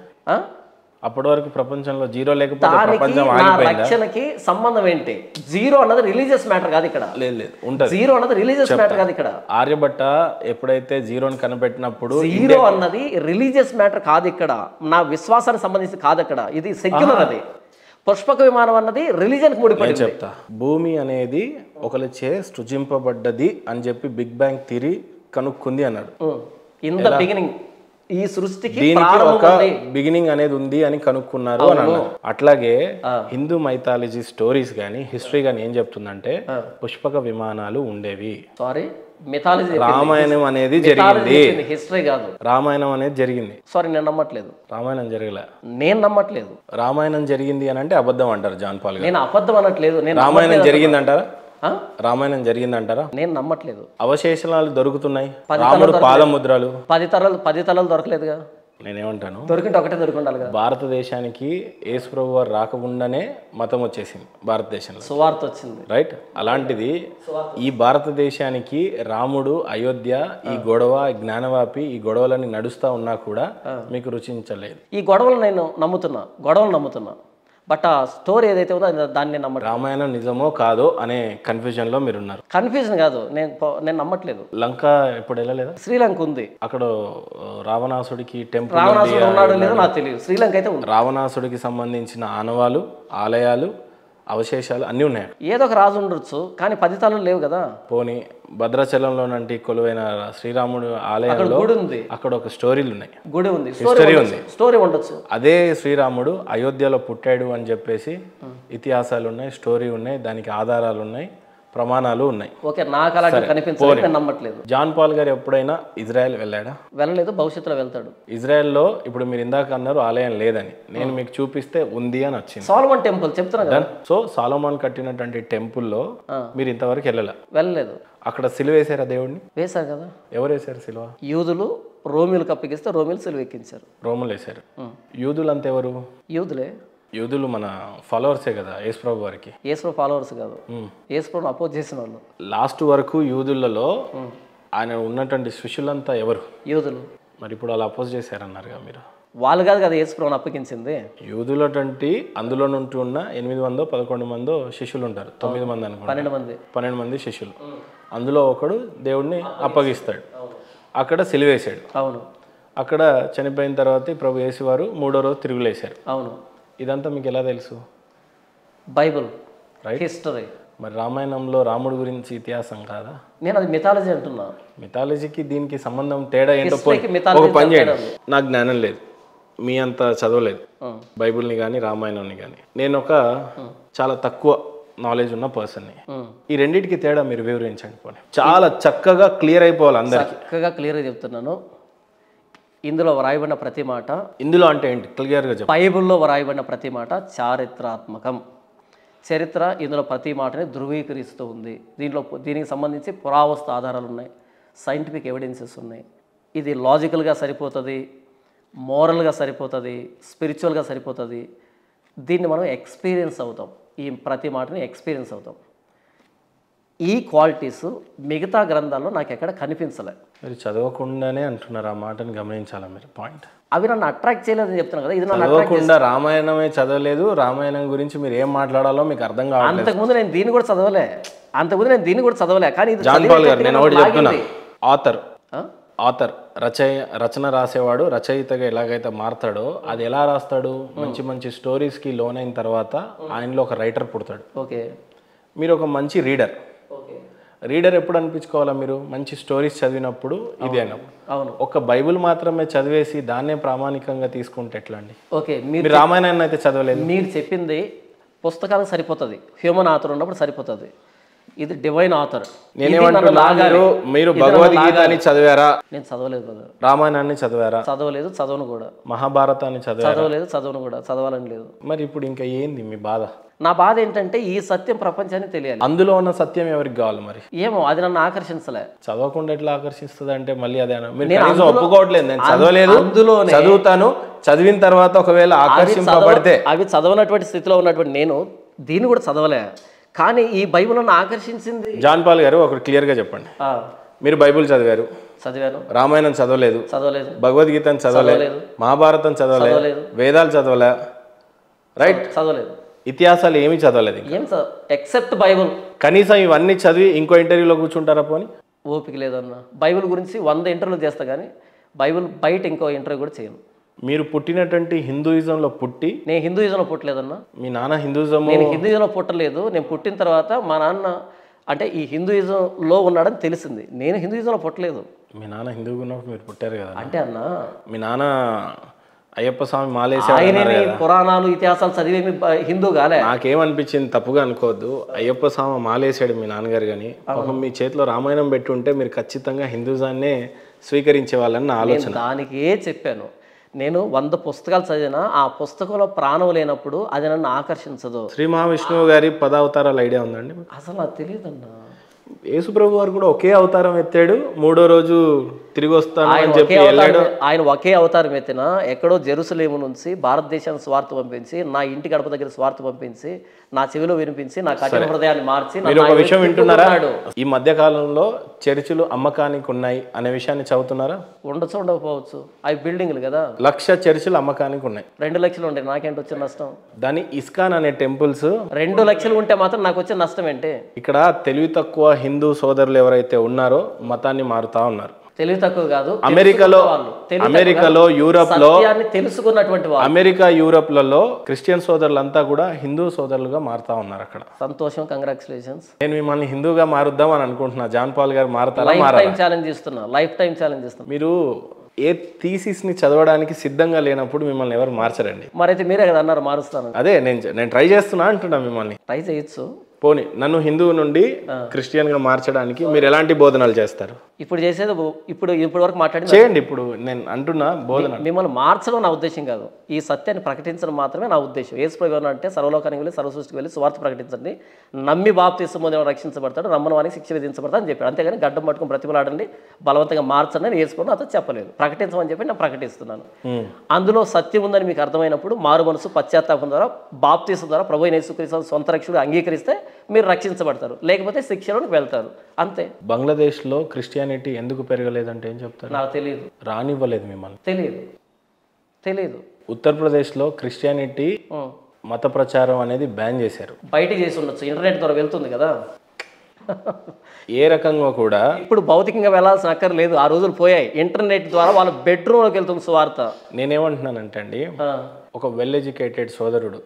అప్పటి వరకు ప్రపంచంలో జీరో లేకపోతే రక్షణకి సంబంధం ఏంటి? జీరో అన్నది రిలీజియస్ మ్యాటర్ కాదు ఇక్కడ. లేదు లేదు ఉంటది. జీరో అన్నది రిలీజియస్ మ్యాటర్ కాదు ఇక్కడ. ఆర్యభట్ట ఎప్పుడైతే జీరోని కనిపెట్టినప్పుడు జీరో అన్నది రిలీజియస్ మ్యాటర్ కాదు ఇక్కడ. నా విశ్వాసానికి సంబంధించి కాదు అక్కడ. ఇది సెక్యులర్ అది. పుష్పక విమానం అన్నది ముడిపడింది. చెప్తా. భూమి అనేది ఒకరిచే సృజింపబడ్డది అని చెప్పి బిగ్ బ్యాంగ్ థిరీ కనుక్కుంది అన్నాడు. ఇన్ ద బిగినింగ్ ఈ సృష్టికి దీనికి ఒక బిగినింగ్ అనేది ఉంది అని కనుక్కున్నారు అని అన్నారు. అట్లాగే హిందూ మైథాలజీ స్టోరీస్ కానీ హిస్టరీ కానీ ఏం చెప్తుందంటే పుష్పక విమానాలు ఉండేవి. సారీ మిథాలజీ రామాయణం అనేది జరిగింది. హిస్టరీ కాదు. రామాయణం అనేది జరిగింది. సారీ నేను నమ్మట్లేదు. రామాయణం జరగలే. నేను నమ్మట్లేదు. రామాయణం జరిగింది అని అంటే అబద్ధం అంటారు జాన్ పాల్ నేను అబద్ధం అనట్లేదు. నేను రామాయణం జరిగింది అంటారా ఆ? రామాయణం జరిగింది అంటారా నేను నమ్మట్లేదు. అవశేషాలు దొరుకుతున్నాయి. రాముడు పాదముద్రలు. పది తరాలు పది తరాలు దొరకలేదుగా. నేనేమంటాను? దొరికింటే ఒకటే దొరికిండాలిగా. భారతదేశానికి యేసుప్రభు వారు రాకముందనే మతం వచ్చేసింది భారతదేశంలో. సువార్త వచ్చింది. రైట్? అలాంటిది ఈ భారతదేశానికి రాముడు అయోధ్య ఈ గొడవ జ్ఞానవాపి ఈ గొడవలని నడుస్తా ఉన్నా కూడా మీకు రుచించలేదు. ఈ గొడవలు నేను నమ్ముతున్నా. గొడవలు నమ్ముతున్నా. బట్ ఆ స్టోరీ ఏదైతే ఉందో దాన్ని నేను నమ్మట్లేదు. రామాయణం నిజమో కాదో అనే కన్ఫ్యూజన్లో మీరున్నారు. కన్ఫ్యూజన్ కాదు నేను నేను నమ్మట్లేదు. లంక ఇప్పుడు వెళ్ళలేదా? శ్రీలంక ఉంది. అక్కడ రావణాసుడికి టెంపుల్ రావణాసుడు ఉన్నాడో లేదో నాకు తెలియదు శ్రీలంక అయితే ఉంది. రావణాసుడికి సంబంధించిన ఆనవాలు ఆలయాలు అవశేషాలు అన్నీ ఉన్నాయి. ఏదో ఒక రాజు ఉండొచ్చు కానీ పది తరాలు లేవు కదా. పోనీ భద్రాచలంలోనంటి కొలువైన శ్రీరాముడు ఆలయంలో గుడి ఉంది. అక్కడ ఒక స్టోరీలు ఉన్నాయి. గుడి ఉంది. స్టోరీ ఉంది. స్టోరీ ఉండొచ్చు. అదే శ్రీరాముడు అయోధ్యలో పుట్టాడు అని చెప్పేసి ఇతిహాసాలు ఉన్నాయి స్టోరీ ఉన్నాయి దానికి ఆధారాలు ఉన్నాయి. ప్రమాణాలు ఉన్నాయి. ఓకే నాకు అలాంటి కనిపించలేదు నమ్మట్లేదు. జాన్ పాల్ గారు ఎప్పుడైనా ఇజ్రాయెల్ వెళ్ళాడా? వెళ్ళలేదు భవిష్యత్తులో వెళ్తాడు. ఇజ్రాయెల్లో ఇప్పుడు మీరు ఇందాక అన్నారు ఆలయం లేదని. నేను మీకు చూపిస్తే ఉంది అని వచ్చింది. సాల్మన్ టెంపుల్ చెప్తున్నా కదా. సో సాలోమాన్ కట్టినటువంటి టెంపుల్లో మీరు ఇంతవరకు వెళ్ళలే? వెళ్ళలేదు. అక్కడ సిలువ వేసారా దేవుడిని వేశారు కదా. ఎవరు వేశారు సిలువ? యూదులు రోమిలకు అప్పగిస్తే రోమిలు సెలవు ఎక్కించారు. రోములు వేశారు. యూదులు అంతా ఎవరు? యూదులే. యూదులు మన ఫాలోవర్సే కదా యేసుప్రభు వారికి? ఏసులో ఫాలోవర్స్ కాదు. ఏసుప్రోని అపోజ్ చేసిన వాళ్ళు లాస్ట్ వరకు యూదులలో ఆయన ఉన్నటువంటి శిష్యులంతా ఎవరు? యూదులు మరి ఇప్పుడు అలా అపోజ్ చేశారన్నారుగా మీరు? వాళ్ళు కాదు కదా ఏసుప్రోని అప్పగించింది. యూదులటువంటి అందులో నుండి ఉన్న ఎనిమిది మందో పదకొండు మందో శిష్యులు ఉంటారు. తొమ్మిది మంది అనుకుంటా. పన్నెండు మంది. పన్నెండు మంది శిష్యులు. అందులో ఒకడు దేవుడిని అప్పగిస్తాడు. అక్కడ సిలివేశాడు. అవును. అక్కడ చనిపోయిన తర్వాత ప్రభు యేసువారు మూడో రోజు తిరుగులేశారు. అవును. ఇదంతా మీకు ఎలా తెలుసు? బైబుల్. హిస్టరీ. మరి రామాయణంలో రాముడి గురించి ఇతిహాసం కాదా? నేను అది మిథాలజీ అంటున్నా. మిథాలజీకి దీనికి సంబంధం తేడా ఏంటో ఒక పని చేయండి. నాకు జ్ఞానం లేదు. మీ అంత చదవలేదు. బైబిల్ని కానీ రామాయణంని కానీ నేను ఒక చాలా తక్కువ నాలెడ్జ్ ఉన్న పర్సన్ని. ఈ రెండింటికి తేడా మీరు వివరించండి పోనీ. చాలా చక్కగా క్లియర్ అయిపోవాలి అందరికి. చక్కగా క్లియర్గా చెప్తున్నాను. ఇందులో వ్రాయబడిన ప్రతి మాట ఇందులో అంటే ఏంటి? క్లియర్గా చెప్పు. బైబిల్లో వ్రాయబడిన ప్రతి మాట చారిత్రాత్మకం. చరిత్ర ఇందులో ప్రతి మాటని ధృవీకరిస్తూ ఉంది. దీంట్లో దీనికి సంబంధించి పురావస్తు ఆధారాలు ఉన్నాయి. సైంటిఫిక్ ఎవిడెన్సెస్ ఉన్నాయి. ఇది లాజికల్గా సరిపోతుంది మోరల్గా సరిపోతుంది స్పిరిచువల్గా సరిపోతుంది. దీన్ని మనం ఎక్స్పీరియన్స్ అవుతాం. ఈ ప్రతి మాటని ఎక్స్పీరియన్స్ అవుతాం. ఈ క్వాలిటీస్ మిగతా గ్రంథాల్లో నాకు ఎక్కడ కనిపించలే. మీరు చదవకుండానే అంటున్నారు ఆ మాటని గమనించాలా మీరు? పాయింట్ అవి నన్ను అట్రాక్ట్ చేయలేదని చెప్తున్నాను కదా ఇది చదవకుండా రామాయణమే చదవలేదు రామాయణం గురించి మీరు ఏం మాట్లాడాలో మీకు అర్థం కావట్లేదు. అంతకుముందు నేను దీన్ని కూడా చదవలే. అంతకుముందు నేను దీన్ని కూడా చదవలే కానీ ఇది జాన్ పాల్ గారు నేను ఒకటి చెప్తున్నా. ఆథర్? ఆథర్ రచయ రచన రాసేవాడు రచయితగా ఎలాగైతే మారతాడో అది ఎలా రాస్తాడు? మంచి మంచి స్టోరీస్కి లోన్ అయిన తర్వాత ఆయనలో ఒక రైటర్ పుడతాడు. ఓకే మీరు ఒక మంచి రీడర్ రీడర్ ఎప్పుడు అనిపించుకోవాలా మీరు? మంచి స్టోరీస్ చదివినప్పుడు ఇది అవును. ఒక బైబిల్ మాత్రమే చదివేసి దాన్నే ప్రామాణికంగా తీసుకుంటే ఎట్లా అండి ఓకే మీరు రామాయణాన్ని అయితే చదవలేదు. మీరు చెప్పింది పుస్తకాలకు సరిపోతుంది. హ్యూమన్ ఆథర్ ఉన్నప్పుడు సరిపోతుంది. ఇది డివైన్ ఆథర్ నేనేమంటున్నా మీరు భగవద్గీతని చదివారా? నేను చదవలేదు. రామాయణాన్ని చదివారా? చదవలేదు చదవను కూడా. మహాభారతాన్ని చదివారా? చదవలేదు చదవను కూడా. చదవాలని లేదు. మరి ఇప్పుడు ఇంకా ఏంది మీ బాధ? నా బాధ ఏంటంటే ఈ సత్యం ప్రపంచానికి తెలియాలి. అందులో ఉన్న సత్యం ఎవరికి కావాలి మరి? ఏమో అది నన్ను ఆకర్షించలే. చదవకుండా ఎట్లా ఆకర్షిస్తుంది అంటే మళ్ళీ అదే ఒప్పుకోవట్లేదు నేను చదవలేదు. అందులోనే- చదువుతాను చదివిన తర్వాత ఒకవేళ ఆకర్షింపబడితే అవి చదవనటువంటి స్థితిలో ఉన్నటువంటి నేను దీన్ని కూడా చదవలే. కానీ ఈ బైబిల్ నన్ను ఆకర్షించింది. జాన్ పాల్ గారు ఒకటి క్లియర్గా చెప్పండి మీరు బైబిల్ చదివారు? చదివాను. రామాయణం చదవలేదు. చదవలేదు. భగవద్గీతను చదవలేదు. మహాభారతం చదవలేదు. వేదాలు చదవలే. రైట్? చదవలేదు. ఇతిహాసాలు ఏమీ చదవలేదు. ఏం ఎక్సెప్ట్ బైబిల్ కనీసం ఇవన్నీ చదివి ఇంకో ఇంటర్వ్యూలో కూర్చుంటారా పోని? ఓపిక లేదన్న. బైబిల్ గురించి వంద ఇంటర్వ్యూలు చేస్తా కానీ బైబిల్ బయట ఇంకో ఇంటర్వ్యూ కూడా చేయను. మీరు పుట్టినటువంటి హిందూయిజంలో పుట్టి నేను హిందూయిజంలో పుట్టలేదన్నా. మీ నాన్న హిందూయిజము నేను హిందూయిజంలో పుట్టలేదు. నేను పుట్టిన తర్వాత మా నాన్న అంటే ఈ హిందూయిజంలో ఉన్నాడని తెలిసింది. నేను హిందూయిజంలో పుట్టలేదు. మీ నాన్న హిందువుగా ఉన్నప్పుడు మీరు పుట్టారు కదా. అంటే అన్న మీ నాన్న అయ్యప్ప స్వామి మాలేసాడు ఆయనేమి పురాణాలు ఇతిహాసాలు చదివేమి హిందూ కాలే నాకేమనిపించింది తప్పుగా అనుకోవద్దు. అయ్యప్ప స్వామి మాలేసాడు మీ నాన్నగారు కానీ మీ చేతిలో రామాయణం పెట్టి ఉంటే మీరు ఖచ్చితంగా హిందూజాన్నే స్వీకరించే వాళ్ళని నా ఆలోచన. దానికే చెప్పాను. నేను వంద పుస్తకాలు చదివినా ఆ పుస్తకంలో ప్రాణం లేనప్పుడు అది నన్ను ఆకర్షించదు. శ్రీ మహావిష్ణువు గారి పదావతారాల ఐడియా ఉందండి అసలు నాకు తెలియదన్నా. యేసుప్రభు వారు కూడా ఒకే అవతారం ఎత్తాడు. మూడో రోజు తిరిగి వస్తాను ఆయన చెప్పి ఆయన ఒకే అవతారం ఎత్తిన ఎక్కడో జెరూసలేము నుంచి భారతదేశానికి స్వార్థ పంపించి నా ఇంటి గడప దగ్గర స్వార్థ పంపించి నా చెవిలో వినిపించి నా కఠిన హృదయాన్ని మార్చి మీరు ఒక విషయం వింటున్నారా. ఈ మధ్య కాలంలో చర్చిలు అమ్మకానికి ఉన్నాయి అనే విషయాన్ని చదువుతున్నారా? ఉండొచ్చు ఉండకపోవచ్చు. అవి బిల్డింగ్లు కదా. లక్ష చర్చిలు అమ్మకానికి ఉన్నాయి. రెండు లక్షలు ఉండే నాకేంటి వచ్చిన నష్టం? దాని ఇస్కాన్ అనే టెంపుల్స్ రెండు లక్షలు ఉంటే మాత్రం నాకు వచ్చే నష్టం ఏంటి? ఇక్కడ తెలివి తక్కువ హిందూ సోదరులు ఎవరైతే ఉన్నారో మతాన్ని మారుతా ఉన్నారు. తెలివి తక్కువ కాదు అమెరికాలో అమెరికాలో. యూరప్లో తెలుసుకున్నటువంటి అమెరికా యూరప్లలో క్రిస్టియన్ సోదరులంతా కూడా హిందూ సోదరులుగా మారుతా ఉన్నారు అక్కడ. సంతోషం కంగ్రాచులేషన్స్ నేను మిమ్మల్ని హిందూగా మారుద్దాం అని అనుకుంటున్నా. జాన్ పాల్ గారు మారుతారా ఛాలెంజ్ ఇస్తున్నా లైఫ్ టైం ఛాలెంజ్ ఇస్తున్నా మీరు ఏ థీసిస్ని చదవడానికి సిద్ధంగా లేనప్పుడు మిమ్మల్ని ఎవరు మార్చరండి? మరైతే మీరే కదా అన్నారు మారుస్తాను అదే నేను నేను ట్రై చేస్తున్నా అంటున్నా మిమ్మల్ని. ట్రై చేయొచ్చు. పోనీ నన్ను హిందువు నుండి క్రిస్టియన్గా మార్చడానికి మీరు ఎలాంటి బోధనలు చేస్తారు? ఇప్పుడు చేసేది ఇప్పుడు ఇప్పటి వరకు మాట్లాడింది చేయండి ఇప్పుడు నేను అంటున్నా బోధన మిమ్మల్ని మార్చడం నా ఉద్దేశం కాదు. ఈ సత్యాన్ని ప్రకటించడం మాత్రమే నా ఉద్దేశం. ఏసు ప్రభు అంటే సర్వలోకానికి వెళ్ళి సర్వసృష్టికి వెళ్ళి సువార్త ప్రకటించండి. నమ్మి బాప్తీసం పొందిన రక్షించబడతాడు రమ్మని వానికి శిక్ష విధించబడతా అని చెప్పాడు. అంతేగాని గడ్డం పట్టుకుని బ్రతిమలాడండి బలవంతంగా మార్చండి అని ఏసుకోవడం అతను చెప్పలేదు. ప్రకటించమని చెప్పి నేను ప్రకటిస్తున్నాను. అందులో సత్యం ఉందని మీకు అర్థమైనప్పుడు మారు మనసు పశ్చాత్తాపం ద్వారా బాప్తీసం ద్వారా ప్రభు యేసుక్రీస్తు సొంత రక్షకుడు అంగీకరిస్తే మీరు రక్షించబడతారు లేకపోతే శిక్షలోకి వెళ్తారు. అంతే. బంగ్లాదేశ్లో క్రిస్టియానిటీ ఎందుకు పెరగలేదంటే ఏం చెప్తారు? నాకు తెలియదు రానివ్వలేదు మిమ్మల్ని. తెలియదు తెలియదు ఉత్తరప్రదేశ్లో క్రిస్టియానిటీ. మత ప్రచారం అనేది బ్యాన్ చేశారు. బయటికి చేసి ఉండొచ్చు. ఇంటర్నెట్ ద్వారా వెళ్తుంది కదా. ఏ రకంగా కూడా ఇప్పుడు భౌతికంగా వెళ్ళాల్సిన అక్కర్లేదు. ఆ రోజులు పోయాయి. ఇంటర్నెట్ ద్వారా వాళ్ళ బెడ్రూమ్లోకి వెళ్తుంది సువార్త. నేనేమంటున్నానంటే అండి ఒక వెల్ ఎడ్యుకేటెడ్ సోదరుడు.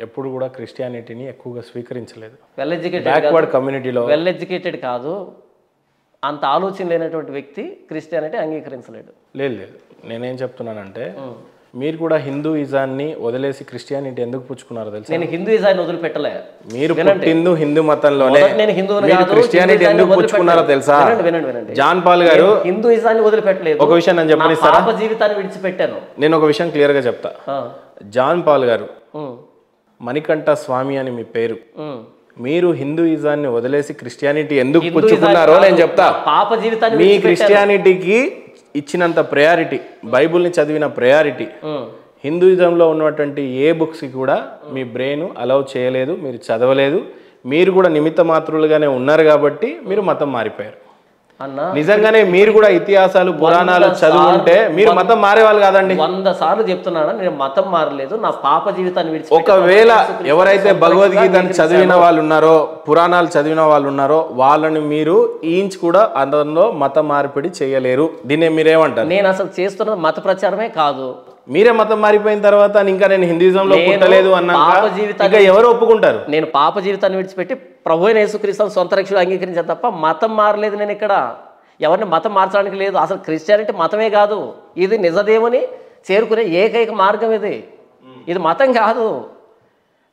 ఎప్పుడు కూడా క్రిస్టియానిటీని ఎక్కువగా స్వీకరించలేదు. వెల్ ఎడ్యుకేటెడ్ బ్యాక్వర్డ్ కమ్యూనిటీలో వెల్ ఎడ్యుకేటెడ్ కాదు. అంత ఆలోచన లేనటువంటి వ్యక్తి క్రిస్టియానిటీ అంగీకరించలేడు లేదు లేదు. నేనేం చెప్తున్నానంటే మీరు కూడా హిందూయిజాన్ని వదిలేసి క్రిస్టియానిటీ ఎందుకు పుచ్చుకున్నారో తెలుసా? నేను హిందూయిజాన్ని వదిలిపెట్టలే. మీరు పుట్టిందు హిందూ మతంలోనే. నేను క్రిస్టియానిటీ ఎందుకు పుచ్చుకున్నారో తెలుసా? వినండి వినండి వినండి. జాన్ పాల్ గారు హిందూయిజాన్ని వదిలిపెట్టలేదు. ఒక విషయం నేను నా చెప్పనిస్తారా? పాప జీవితాన్ని విడిచిపెట్టాను. నేను ఒక విషయం క్లియర్గా చెప్తా జాన్ పాల్ గారు మణికంఠ స్వామి అని మీ పేరు. మీరు హిందూయిజాన్ని వదిలేసి క్రిస్టియానిటీ ఎందుకు పుచ్చుకున్నారో నేను చెప్తా. పాప జీవితాన్ని మీ క్రిస్టియానిటీకి ఇచ్చినంత ప్రయారిటీ బైబుల్ని చదివిన ప్రయారిటీ. హిందూయిజంలో ఉన్నటువంటి ఏ బుక్స్కి కూడా మీ బ్రెయిన్ అలౌ చేయలేదు మీరు చదవలేదు. మీరు కూడా నిమిత్త మాత్రులుగానే ఉన్నారు కాబట్టి మీరు మతం మారిపోయారు. నిజంగానే మీరు కూడా ఇతిహాసాలు పురాణాలు చదువుంటే మీరు మతం మారేవాళ్ళు కాదండి. వంద సార్లు చెప్తున్నాను నేను మతం మారలేదు నా పాప జీవితాన్ని విడిచి ఒకవేళ ఎవరైతే భగవద్గీతను చదివిన వాళ్ళు ఉన్నారో పురాణాలు చదివిన వాళ్ళు ఉన్నారో వాళ్ళని మీరు ఇంచ్ కూడా అందులో మత మార్పిడి చేయలేరు. దీన్ని మీరేమంటారు? నేను అసలు చేస్తున్నది మత ప్రచారమే కాదు. మీరే మతం మారిపోయిన తర్వాత ఇంకా నేను హిందూయిజంలో నేను పుట్టలేదు అన్నాక పాప జీవితాన్ని- ఎవరు ఒప్పుకుంటారు? నేను పాప జీవితాన్ని విడిచిపెట్టి ప్రభు యేసుక్రీస్తు సొంత రక్షకుడు అంగీకరించాను తప్ప మతం మారలేదు నేను ఇక్కడ. ఎవరిని మతం మార్చడానికి లేదు. అసలు క్రిస్టియానిటీ మతమే కాదు. ఇది నిజదేవుని చేరుకునే ఏకైక మార్గం ఇది. ఇది మతం కాదు.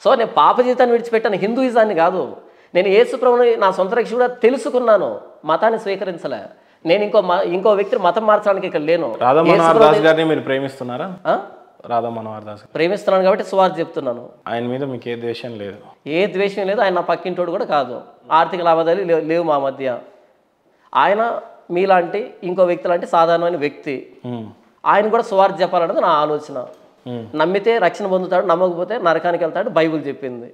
సో నేను పాప జీవితాన్ని విడిచిపెట్టాను. హిందూయిజాన్ని కాదు. నేను యేసు ప్రభుని నా సొంత రక్షకుడుగా తెలుసుకున్నాను. మతాన్ని స్వీకరించలే. నేను ఇంకో ఇంకో వ్యక్తిని మతం మార్చడానికి ఇక్కడ లేను. రాధా యేసు మనోహర్ ప్రభు- దాస్ గారిని మీరు ప్రేమిస్తున్నారా? రాధా మనోహర్ దాస్ ప్రేమిస్తున్నాను కాబట్టి సువార్త చెప్తున్నాను. ఆయన మీద మీకు ఏ ద్వేషం లేదు. ఏ ద్వేషం లేదు ఆయన నా పక్కింటోడు కూడా కాదు. ఆర్థిక లావాదేవీలు లేవు- మా మధ్య. ఆయన మీలాంటి ఇంకో వ్యక్తి లాంటి సాధారణమైన వ్యక్తి. ఆయన కూడా సువార్త చెప్పాలన్నది నా ఆలోచన. నమ్మితే రక్షణ పొందుతాడు నమ్మకపోతే నరకానికి వెళ్తాడు బైబిల్ చెప్పింది.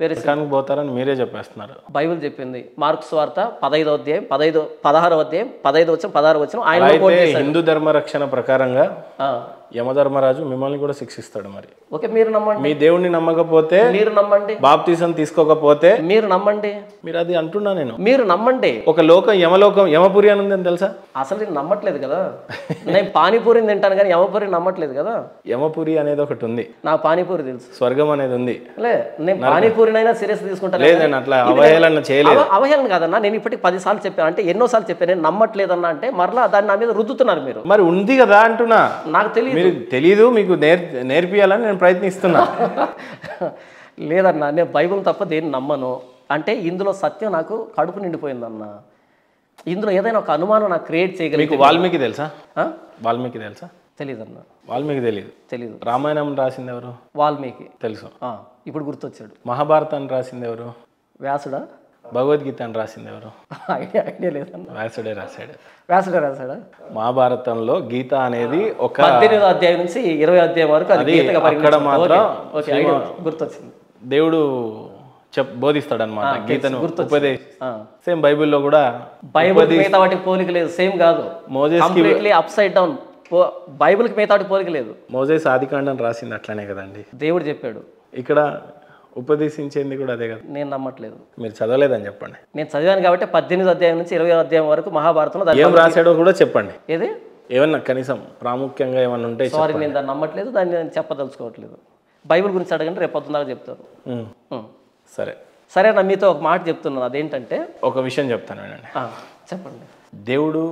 వేరే నరకానికి పోతారని మీరే చెప్పేస్తున్నారు బైబిల్ చెప్పింది మార్క్స్ వార్త పదైదో అధ్యాయం పదైదో పదహారో అధ్యాయం పదైదు వచ్చిన పదహారు వచ్చిన ఆయన. హిందూ ధర్మ రక్షణ ప్రకారంగా. యమధర్మరాజు మిమ్మల్ని కూడా శిక్షిస్తాడు మరి. ఓకే మీరు నమ్మండి. మీ దేవుణ్ణి నమ్మకపోతే మీరు నమ్మండి. బాప్తీసం తీసుకోకపోతే మీరు నమ్మండి. మీరు అది అంటున్నా నేను. మీరు నమ్మండి. ఒక లోకం యమలోకం యమపురి అని ఉందని తెలుసా? అసలు నేను నమ్మట్లేదు కదా. నేను పానీపూరిని తింటాను కానీ యమపూరి నమ్మట్లేదు కదా. యమపురి అనేది ఒకటి ఉంది. నాకు పానీపూరి తెలుసు. స్వర్గం అనేది ఉంది. లే నేను పానీపూరినైనా సీరియస్ తీసుకుంటాను? లేదు నేను అట్లా అవహేళన చేయలేదు. అవ- అవహేళన కాదన్నా నేను ఇప్పటికి పది సార్లు చెప్పాను అంటే ఎన్నోసార్లు చెప్పాను నేను నమ్మట్లేదన్నా అంటే మరలా దాన్ని నా మీద రుద్దుతున్నారు మీరు. మరి ఉంది కదా అంటున్నా. నాకు తెలియదు. మీరు తెలీదు మీకు నేర్ నేర్పియాలని నేను ప్రయత్నిస్తున్నా. లేదన్నా నేను బైబిల్ తప్ప దేన్ని నమ్మను. అంటే ఇందులో సత్యం నాకు కడుపు నిండిపోయిందన్న. ఇందులో ఏదైనా ఒక అనుమానం నాకు క్రియేట్ చేయగలిగి మీకు వాల్మీకి తెలుసా? వాల్మీకి తెలుసా? తెలియదన్న వాల్మీకి తెలియదు తెలీదు. రామాయణం రాసింది ఎవరు? వాల్మీకి. తెలుసు. ఇప్పుడు గుర్తొచ్చాడు. మహాభారతాన్ని రాసింది ఎవరు? వ్యాసుడా? భగవద్గీతను రాసింది ఎవరు? ఐడియా లేదన్న. వ్యాసుడే రాశాడు. వ్యాసుడా రాశాడా? మహాభారతంలో గీత అనేది ఒక పద్దెనిమిదో అధ్యాయం నుంచి ఇరవై అధ్యాయం వరకు అది అక్కడ. మాత్రం గుర్తొచ్చింది. దేవుడు చెప్ బోధిస్తాడు అనమాట గీతను. సేమ్ బైబిల్లో కూడా బైబిల్ మిగతా వాటికి పోలిక లేదు సేమ్ కాదు. మోజెస్ అప్ సైడ్ డౌన్ బైబిల్కి మిగతా వాటికి పోలిక లేదు. మోజేస్ ఆదికాండం రాసింది అట్లానే కదండి. దేవుడు చెప్పాడు. ఇక్కడ ఉపదేశించేది కూడా అదే కదా? నేను నమ్మట్లేదు. మీరు చదవలేదని చెప్పండి. నేను చదివాను కాబట్టి పద్దెనిమిది అధ్యాయం నుంచి ఇరవై అధ్యాయం వరకు మహాభారతంలో ఏం రాశాడో కూడా చెప్పండి. ఏది? ఏమన్నా కనీసం ప్రాముఖ్యంగా ఏమన్నా ఉంటే సారీ నేను దాన్ని నమ్మట్లేదు దాన్ని నేను చెప్పదలుచుకోవట్లేదు. బైబిల్ గురించి అడగండి రేపు పొద్దున్న దాకా చెప్తాను ఉమ్, ఉం. సరే. సరే నా మీతో ఒక మాట చెప్తున్నాను. అదేంటంటే ఒక విషయం చెప్తాను వినండి. చెప్పండి. దేవుడు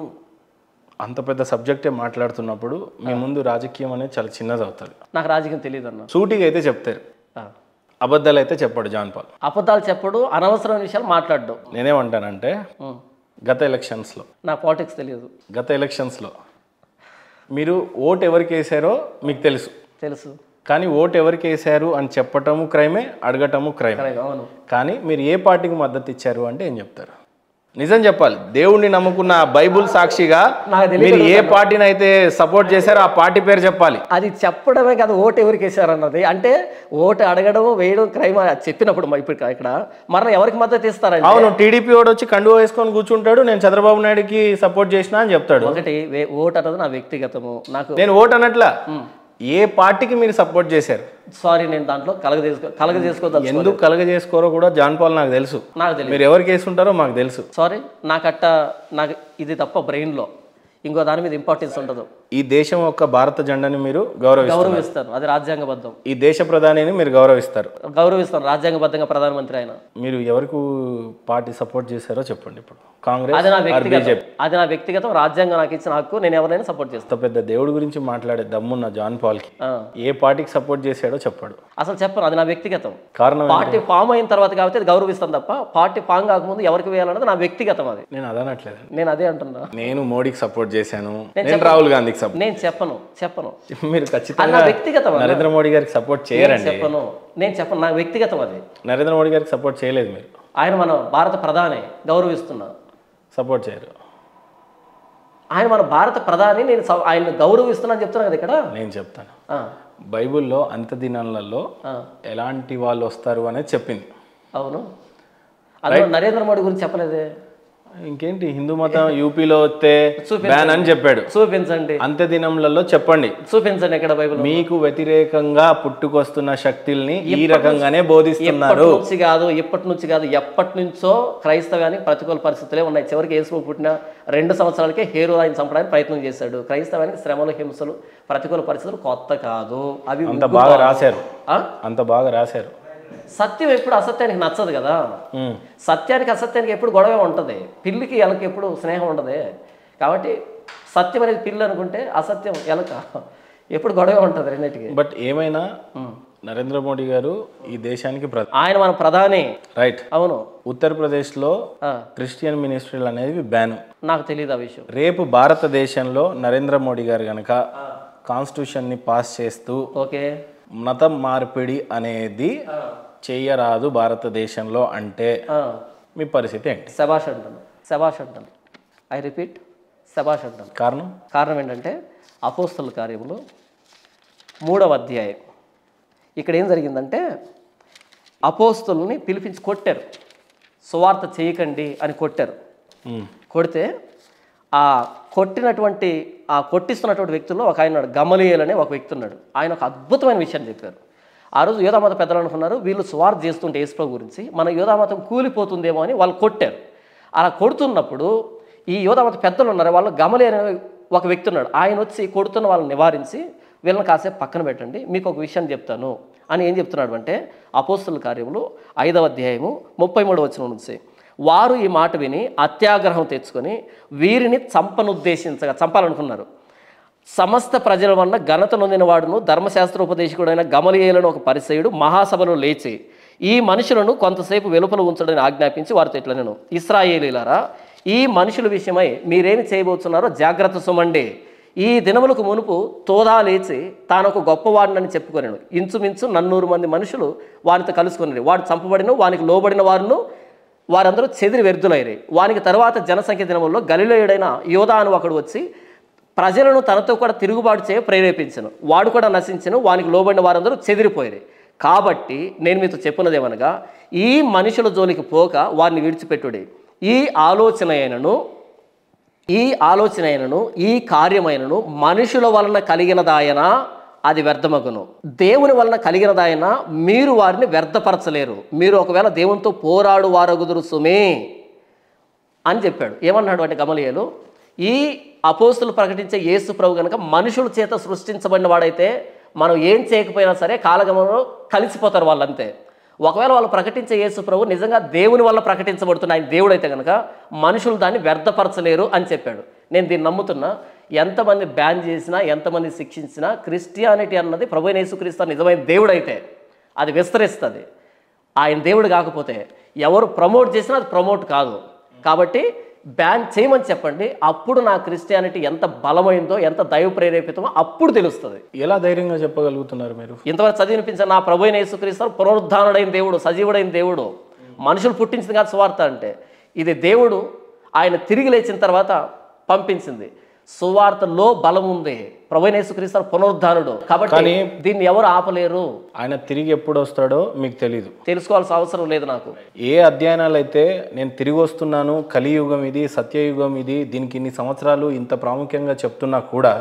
అంత పెద్ద సబ్జెక్టే మాట్లాడుతున్నప్పుడు మీ ముందు రాజకీయం అనేది చాలా చిన్నది అవుతుంది. నాకు రాజకీయం తెలియదు అన్న. సూటిగా అయితే చెప్తారు. అబద్ధాలు అయితే చెప్పాడు జాన్ పాల్. అబద్ధాలు చెప్పడు అనవసరమైన విషయాలు మాట్లాడడం. నేనేమంటానంటే. గత ఎలక్షన్స్లో. నా పాలిటిక్స్ తెలియదు. గత ఎలక్షన్స్లో. మీరు ఓటు ఎవరికి వేశారో మీకు తెలుసు. తెలుసు. కానీ ఓటు ఎవరికి వేశారు అని చెప్పటము క్రైమే అడగటము క్రైమే అవును. కానీ మీరు ఏ పార్టీకి మద్దతు ఇచ్చారు అంటే ఏం చెప్తారు? నిజం చెప్పాలి. దేవుణ్ణి నమ్ముకున్న బైబుల్ సాక్షిగా మీరు ఏ పార్టీని అయితే సపోర్ట్ చేశారో ఆ పార్టీ పేరు చెప్పాలి. అది చెప్పడమే కదా ఓటు ఎవరికి వేశారన్నది. అంటే ఓటు అడగడం వేయడం క్రైమ్ చెప్పినప్పుడు ఇప్పుడు ఇక్కడ మరలా ఎవరికి మద్దతు ఇస్తారండి అవును టీడీపీ వాడు వచ్చి కండువా వేసుకొని కూర్చుంటాడు నేను చంద్రబాబు నాయుడుకి సపోర్ట్ చేసిన అని చెప్తాడు. ఒకటి ఓటు అన్నది నా వ్యక్తిగతము. నాకు నేను ఓటు అనట్లా ఏ పార్టీకి మీరు సపోర్ట్ చేశారు? సారీ నేను దాంట్లో కలగ చేసుకో కలగ చేసుకోదలుచు ఎందుకు కలగ చేసుకోరో కూడా జాన్ పాల్ నాకు తెలుసు. నాకు తెలియదు మీరు ఎవరికి వేసుంటారో మాకు తెలుసు. సారీ నాకట్ట నాకు ఇది తప్ప బ్రెయిన్లో ఇంకో దాని మీద ఇంపార్టెన్స్ ఉండదు. ఈ దేశం యొక్క భారత జెండాని మీరు గౌరవిస్తారు. గౌరవిస్తాను అది రాజ్యాంగబద్ధం. ఈ దేశ ప్రధానిని మీరు గౌరవిస్తారు. గౌరవిస్తాను. రాజ్యాంగబద్ధంగా ప్రధానమంత్రి ఆయన. మీరు ఎవరికి పార్టీ సపోర్ట్ చేశారో చెప్పండి ఇప్పుడు. కాంగ్రెస్ అది నా వ్యక్తిగతం. అది నా వ్యక్తిగతం. రాజ్యాంగం నాకు ఇచ్చిన హక్కు. నేను ఎవరైనా సపోర్ట్ చేస్తాను. పెద్ద దేవుడి గురించి మాట్లాడే దమ్మున్న జాన్ పాల్కి ఆ. ఏ పార్టీకి సపోర్ట్ చేశాడో చెప్పాడు. అసలు చెప్పను. అది నా వ్యక్తిగతం. కారణం పార్టీ ఫామ్ అయిన తర్వాత కాబట్టి అది గౌరవిస్తాను తప్ప పార్టీ ఫామ్ కాకముందు ఎవరికి వేయాలన్నది నా వ్యక్తిగతం అది. నేను అదనట్లేదు. నేను అదే అంటున్నా. నేను మోడీకి సపోర్ట్ చేశాను. నేను రాహుల్ గాంధీకి సపోర్ట్. నేను చెప్పను చెప్పను. మీరు ఖచ్చితంగా వ్యక్తిగతం. నరేంద్ర మోడీ గారికి సపోర్ట్ చేయరండి చెప్పను నేను చెప్పను నా వ్యక్తిగతం అది. నరేంద్ర మోడీ గారికి సపోర్ట్ చేయలేదు మీరు. ఆయన మన భారత ప్రధాని గౌరవిస్తున్నా. సపోర్ట్ చేయరు. ఆయన మన భారత ప్రధాని నేను స- ఆయన్ని గౌరవిస్తున్నా అని చెప్తున్నా కదా ఇక్కడ? నేను చెప్తాను. బైబిల్లో అంత దినాలలో ఎలాంటి వాళ్ళు వస్తారు అనేది చెప్పింది. అవును. నరేంద్ర మోడీ గురించి చెప్పలేదే? ఇంకేంటి? హిందూ మతం యూపీలో వస్తే బ్యాన్ అని చెప్పాడు. చూపించండి. అంత్య దినంలలో చెప్పండి. చూపించండి ఎక్కడ బైబిల్ మీకు వ్యతిరేకంగా పుట్టుకొస్తున్న శక్తుల్ని ఈ రకంగానే బోధిస్తున్నారు. నుంచి కాదు ఇప్పటి నుంచి కాదు ఎప్పటి నుంచో క్రైస్తవానికి ప్రతికూల పరిస్థితులే ఉన్నాయి. చివరికి యేసు పుట్టిన రెండు సంవత్సరాలకే హేరో ఆయన చంపడానికి ప్రయత్నం చేశాడు. క్రైస్తవానికి శ్రమలు హింసలు ప్రతికూల పరిస్థితులు కొత్త కాదు. అవి అంత బాగా రాశారు. ఆ? అంత బాగా రాశారు. సత్యం ఎప్పుడు అసత్యానికి నచ్చదు కదా. సత్యానికి అసత్యానికి ఎప్పుడు గొడవ ఉంటుంది. పిల్లికి ఎలకి ఎప్పుడు స్నేహం ఉండదు. కాబట్టి సత్యం అనేది పిల్లి అనుకుంటే అసత్యం ఎలక ఎప్పుడు గొడవ ఉంటుంది రెండింటికి. బట్ ఏమైనా నరేంద్ర మోడీ గారు ఈ దేశానికి ఆయన మన ప్రధాని. రైట్ అవును. ఉత్తరప్రదేశ్లో ఆ, క్రిస్టియన్ మినిస్ట్రీలు అనేవి బ్యాన్ నాకు తెలియదు ఆ విషయం. రేపు భారతదేశంలో నరేంద్ర మోడీ గారు కనుక కాన్స్టిట్యూషన్ని పాస్ చేస్తూ ఓకే. మతం మార్పిడి అనేది చెయ్యరాదు భారతదేశంలో అంటే మీ పరిస్థితి ఏంటి? శబాష్ అంటాను శబాష్ అంటాను ఐ రిపీట్ శబాష్ అంటాను కారణం? కారణం ఏంటంటే అపోస్తల కార్యములు మూడవ అధ్యాయం. ఇక్కడ ఏం జరిగిందంటే అపోస్తుల్ని పిలిపించి కొట్టారు. సువార్త చేయకండి అని కొట్టారు. కొడితే ఆ కొట్టినటువంటి ఆ కొట్టిస్తున్నటువంటి వ్యక్తుల్లో ఒక ఆయన గమలియల్ అనే ఒక వ్యక్తి ఉన్నాడు. ఆయన ఒక అద్భుతమైన విషయాన్ని చెప్పారు. ఆ రోజు యోధామత పెద్దలు అనుకున్నారు వీళ్ళు స్వార్థ చేస్తుంటే యేసుప్రభు గురించి మన యోధామతం కూలిపోతుందేమో అని వాళ్ళు కొట్టారు. అలా కొడుతున్నప్పుడు ఈ యోధామత పెద్దలు ఉన్నారు వాళ్ళు గమలి అనే ఒక వ్యక్తి ఉన్నాడు. ఆయన వచ్చి కొడుతున్న వాళ్ళని నివారించి వీళ్ళని కాసేపు పక్కన పెట్టండి మీకు ఒక విషయం చెప్తాను అని ఏం చెప్తున్నాడు అంటే అపోస్తుల కార్యములు ఐదవ అధ్యాయము ముప్పై మూడు వచ్చిన నుంచి. వారు ఈ మాట విని అత్యాగ్రహం తెచ్చుకొని వీరిని చంపనుద్దేశించగా చంపాలనుకున్నారు. సమస్త ప్రజల వలన ఘనత నొందిన వాడును ధర్మశాస్త్రోపదేశకుడైన గమలియేలను ఒక పరిచయుడు మహాసభలో లేచి ఈ మనుషులను కొంతసేపు వెలుపల ఉంచడని ఆజ్ఞాపించి వారితో ఇట్లా నేను ఇస్రాయేలీలారా ఈ మనుషుల విషయమై మీరేమి చేయబోతున్నారో జాగ్రత్త సుమండి. ఈ దినములకు మునుపు తోదా లేచి తాను ఒక గొప్పవాడినని చెప్పుకొనిను. ఇంచుమించు నన్నూరు మంది మనుషులు వానితో కలుసుకున్నారు వాడు చంపబడిన వానికి లోబడిన వారును వారందరూ చెదిరి వ్యర్థులైరి. వానికి తర్వాత జనసంఖ్య దినముల్లో గలిలోయుడైన యోధా అని ఒకడు వచ్చి ప్రజలను తనతో కూడా తిరుగుబాటు చేయ ప్రేరేపించను. వాడు కూడా నశించను వానికి లోబడిన వారందరూ చెదిరిపోయారు. కాబట్టి నేను మీతో చెప్పినదేమనగా ఈ మనుషుల జోలికి పోక వారిని విడిచిపెట్టుడి. ఈ ఆలోచన అయినను ఈ ఆలోచన అయినను ఈ కార్యమైనను మనుషుల వలన కలిగినదాయన అది వ్యర్థమగును. దేవుని వలన కలిగినదాయన మీరు వారిని వ్యర్థపరచలేరు. మీరు ఒకవేళ దేవునితో పోరాడు వారగుదురు సుమే అని చెప్పాడు. ఏమన్నాడు అంటే గమలియలు? ఈ అపోస్తులు ప్రకటించే యేసు ప్రభు కనుక మనుషుల చేత సృష్టించబడిన వాడైతే మనం ఏం చేయకపోయినా సరే కాలగమనంలో కలిసిపోతారు వాళ్ళంతే. ఒకవేళ వాళ్ళు ప్రకటించే యేసు ప్రభు నిజంగా దేవుని వల్ల ప్రకటించబడుతున్న ఆయన దేవుడైతే కనుక మనుషులు దాన్ని వ్యర్థపరచలేరు అని చెప్పాడు. నేను దీన్ని నమ్ముతున్నా ఎంతమంది బ్యాన్ చేసినా ఎంతమంది శిక్షించినా క్రిస్టియానిటీ అన్నది ప్రభు యేసుక్రీస్తు నిజమైన దేవుడైతే అది విస్తరిస్తుంది. ఆయన దేవుడు కాకపోతే ఎవరు ప్రమోట్ చేసినా అది ప్రమోట్ కాదు. కాబట్టి బ్యాన్ చేయమని చెప్పండి అప్పుడు నా క్రిస్టియానిటీ ఎంత బలమైందో ఎంత దైవ ప్రేరేపితమో అప్పుడు తెలుస్తుంది. ఎలా ధైర్యంగా చెప్పగలుగుతున్నారు మీరు? ఇంతవరకు చదివినిపించిన నా ప్రభు అయిన యేసుక్రీస్తు పునరుద్ధానుడైన దేవుడు సజీవుడైన దేవుడు. మనుషులు పుట్టించింది కాదు సువార్త అంటే. ఇది దేవుడు ఆయన తిరిగి లేచిన తర్వాత పంపించింది. సువార్తలో బలం ఉంది ప్రభు అయిన యేసుక్రీస్తు పునరుద్ధానుడు. కాబట్టి దీన్ని ఎవరు ఆపలేరు? ఆయన తిరిగి ఎప్పుడు వస్తాడో మీకు తెలీదు. తెలుసుకోవాల్సిన అవసరం లేదు నాకు. ఏ అధ్యయనాలు అయితే నేను తిరిగి వస్తున్నాను కలియుగం ఇది సత్యయుగం ఇది దీనికి ఇన్ని సంవత్సరాలు ఇంత ప్రాముఖ్యంగా చెప్తున్నా కూడా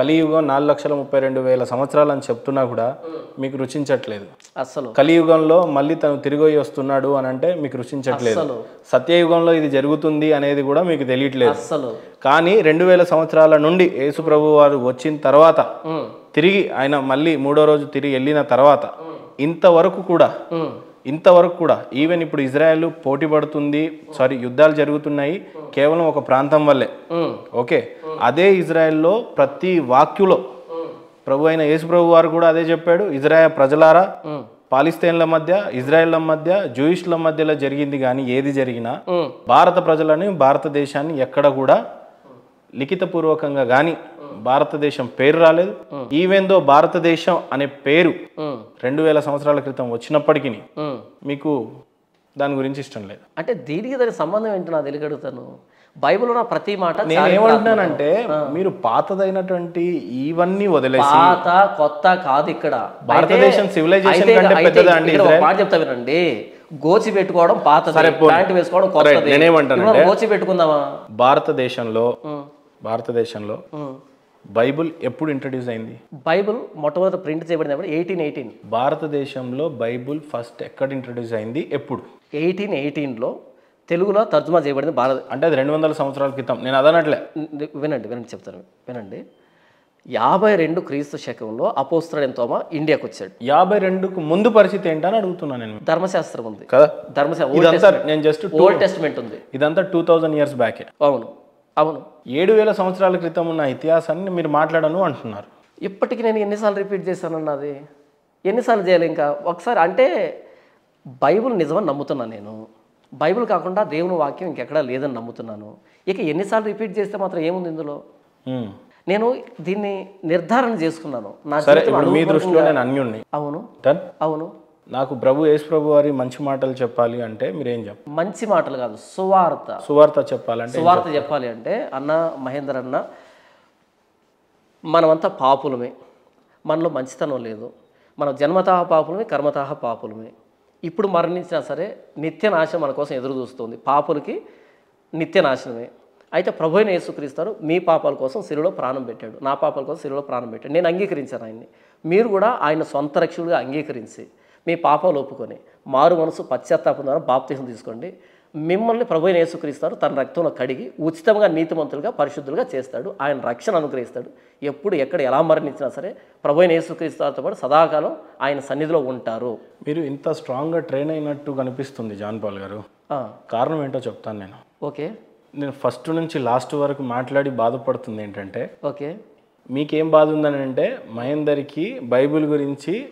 కలియుగం నాలుగు లక్షల ముప్పై రెండు వేల సంవత్సరాలు అని చెప్తున్నా కూడా మీకు రుచించట్లేదు. అస్సలు. కలియుగంలో మళ్ళీ తను తిరిగి వస్తున్నాడు అని అంటే మీకు రుచించట్లేదు. సత్యయుగంలో ఇది జరుగుతుంది అనేది కూడా మీకు తెలియట్లేదు. అస్సలు. కానీ రెండు వేల సంవత్సరాల నుండి యేసు ప్రభు వారు వచ్చిన తర్వాత తిరిగి ఆయన మళ్ళీ మూడో రోజు తిరిగి వెళ్ళిన తర్వాత ఇంతవరకు కూడా ఇంతవరకు కూడా ఈవెన్ ఇప్పుడు ఇజ్రాయెల్ పోటీ పడుతుంది సారీ యుద్ధాలు జరుగుతున్నాయి కేవలం ఒక ప్రాంతం వల్లే. ఓకే? అదే ఇజ్రాయెల్లో ప్రతి వాక్యులో ప్రభు అయిన యేసు ప్రభు వారు కూడా అదే చెప్పాడు ఇజ్రాయెల్ ప్రజలారా పాలిస్తీన్ల మధ్య ఇజ్రాయెళ్ళ మధ్య జూయిష్ల మధ్యలో జరిగింది కానీ ఏది జరిగినా భారత ప్రజలని భారతదేశాన్ని ఎక్కడ కూడా లిఖితపూర్వకంగా కానీ భారతదేశం పేరు రాలేదు. ఈవెన్ దో భారతదేశం అనే పేరు రెండు వేల సంవత్సరాల క్రితం వచ్చినప్పటికీ. మీకు దాని గురించి ఇష్టం లేదు. అంటే దీనికి దానికి సంబంధం ఏంటి నాకు తెలియగడుగుతాను బైబిల్లో ఉన్న ప్రతి మాట నేను ఏమంటున్నానంటే మీరు పాతదైనటువంటి ఇవన్నీ వదిలేసి పాత కొత్త కాదు ఇక్కడ. భారతదేశం అయితే- కంటే అయితే పెద్దదా అండి ఇక్కడ ఒక ఇజ్రాయెల్? మాట చెప్తా వినండి. గోచి పెట్టుకోవడం పోనీ. ప్యాంట్ వేసుకోవడం కొత్తది. ఇప్పుడు గోచి పెట్టుకుందామా? భారతదేశంలో భారతదేశంలో. బైబిల్ ఎప్పుడు ఇంట్రడ్యూస్ అయింది? బైబిల్ మొట్టమొదటి ప్రింట్ చేయబడినప్పుడు ఎయిటీన్ ఎయిటీన్. భారతదేశంలో బైబుల్ ఫస్ట్ ఎక్కడ ఇంట్రడ్యూస్ అయింది? ఎప్పుడు? ఎయిటీన్ ఎయిటీన్లో తెలుగులో తర్జుమా చేయబడింది భారత అంటే అది రెండు వందల సంవత్సరాల క్రితం. నేను అదనట్లే. వినండి వినండి చెప్తాను. వినండి. యాభై రెండు క్రీస్తు శకంలో అపోస్తుడైన తోమ ఇండియాకి వచ్చాడు. యాభై రెండుకు ముందు పరిస్థితి ఏంటని అడుగుతున్నాను నేను. ధర్మశాస్త్రం ఉంది. కదా? ధర్మశాస్త్రం నేను జస్ట్ ఓల్డ్ టెస్ట్మెంట్ ఉంది. ఇదంతా టూ థౌజండ్ ఇయర్స్ బ్యాకే అవును. అవును. ఏడు వేల సంవత్సరాల క్రితం ఉన్న ఇతిహాసాన్ని మీరు మాట్లాడను అంటున్నారు. ఇప్పటికి నేను ఎన్నిసార్లు రిపీట్ చేశానన్నది ఎన్నిసార్లు చేయాలి ఇంకా? ఒకసారి అంటే బైబిల్ నిజమని నమ్ముతున్నాను నేను. బైబిల్ కాకుండా దేవుని వాక్యం ఇంకెక్కడా లేదని నమ్ముతున్నాను. ఇక ఎన్నిసార్లు రిపీట్ చేస్తే మాత్రం ఏముంది ఇందులో. నేను దీన్ని నిర్ధారణ చేసుకున్నాను. నా సరే జీవితం ఇప్పుడు మీ అనుభవం- దృష్టిలో నేను అన్యుణ్ణి. అవును. అవును. నాకు ప్రభు యేసు ప్రభు వారి మంచి మాటలు చెప్పాలి అంటే మీరేం చెప్ప? మంచి మాటలు కాదు సువార్త. సువార్త చెప్పాలంటే సువార్త చెప్పాలి? అంటే అన్న మహేందర్ అన్న మనమంతా పాపులమే. మనలో మంచితనం లేదు. మనం జన్మతాహ పాపులమే కర్మతాహ పాపులమే. ఇప్పుడు మరణించినా సరే నిత్య నాశనం మన కోసం ఎదురు చూస్తుంది. పాపులకి నిత్య నాశనమే అయితే ప్రభు అయిన యేసుక్రీస్తారు మీ పాపాల కోసం సిరిలో ప్రాణం పెట్టాడు. నా పాపాల కోసం సిరిలో ప్రాణం పెట్టాడు. నేను అంగీకరించాను ఆయన్ని. మీరు కూడా ఆయన సొంత రక్షకుడిగా అంగీకరించి మీ పాపాలు ఒప్పుకొని మారు మనసు పశ్చాత్తాపం ద్వారా బాప్తీసం తీసుకోండి. మిమ్మల్ని ప్రభు అయిన యేసుక్రీస్తారు తన రక్తంలో కడిగి ఉచితంగా నీతిమంతులుగా పరిశుద్ధులుగా చేస్తాడు. ఆయన రక్షణ అనుగ్రహిస్తాడు. ఎప్పుడు ఎక్కడ ఎలా మరణించినా సరే ప్రభు అయిన యేసుక్రీస్తుతో పాటు సదాకాలం ఆయన సన్నిధిలో ఉంటారు. మీరు ఇంత స్ట్రాంగ్గా ట్రైన్ అయినట్టు కనిపిస్తుంది జాన్ పాల్ గారు. కారణం ఏంటో చెప్తాను నేను. ఓకే. నేను ఫస్ట్ నుంచి లాస్ట్ వరకు మాట్లాడి బాధపడుతుంది ఏంటంటే ఓకే. మీకేం బాధ ఉందని అంటే మహేందర్కి బైబిల్ గురించి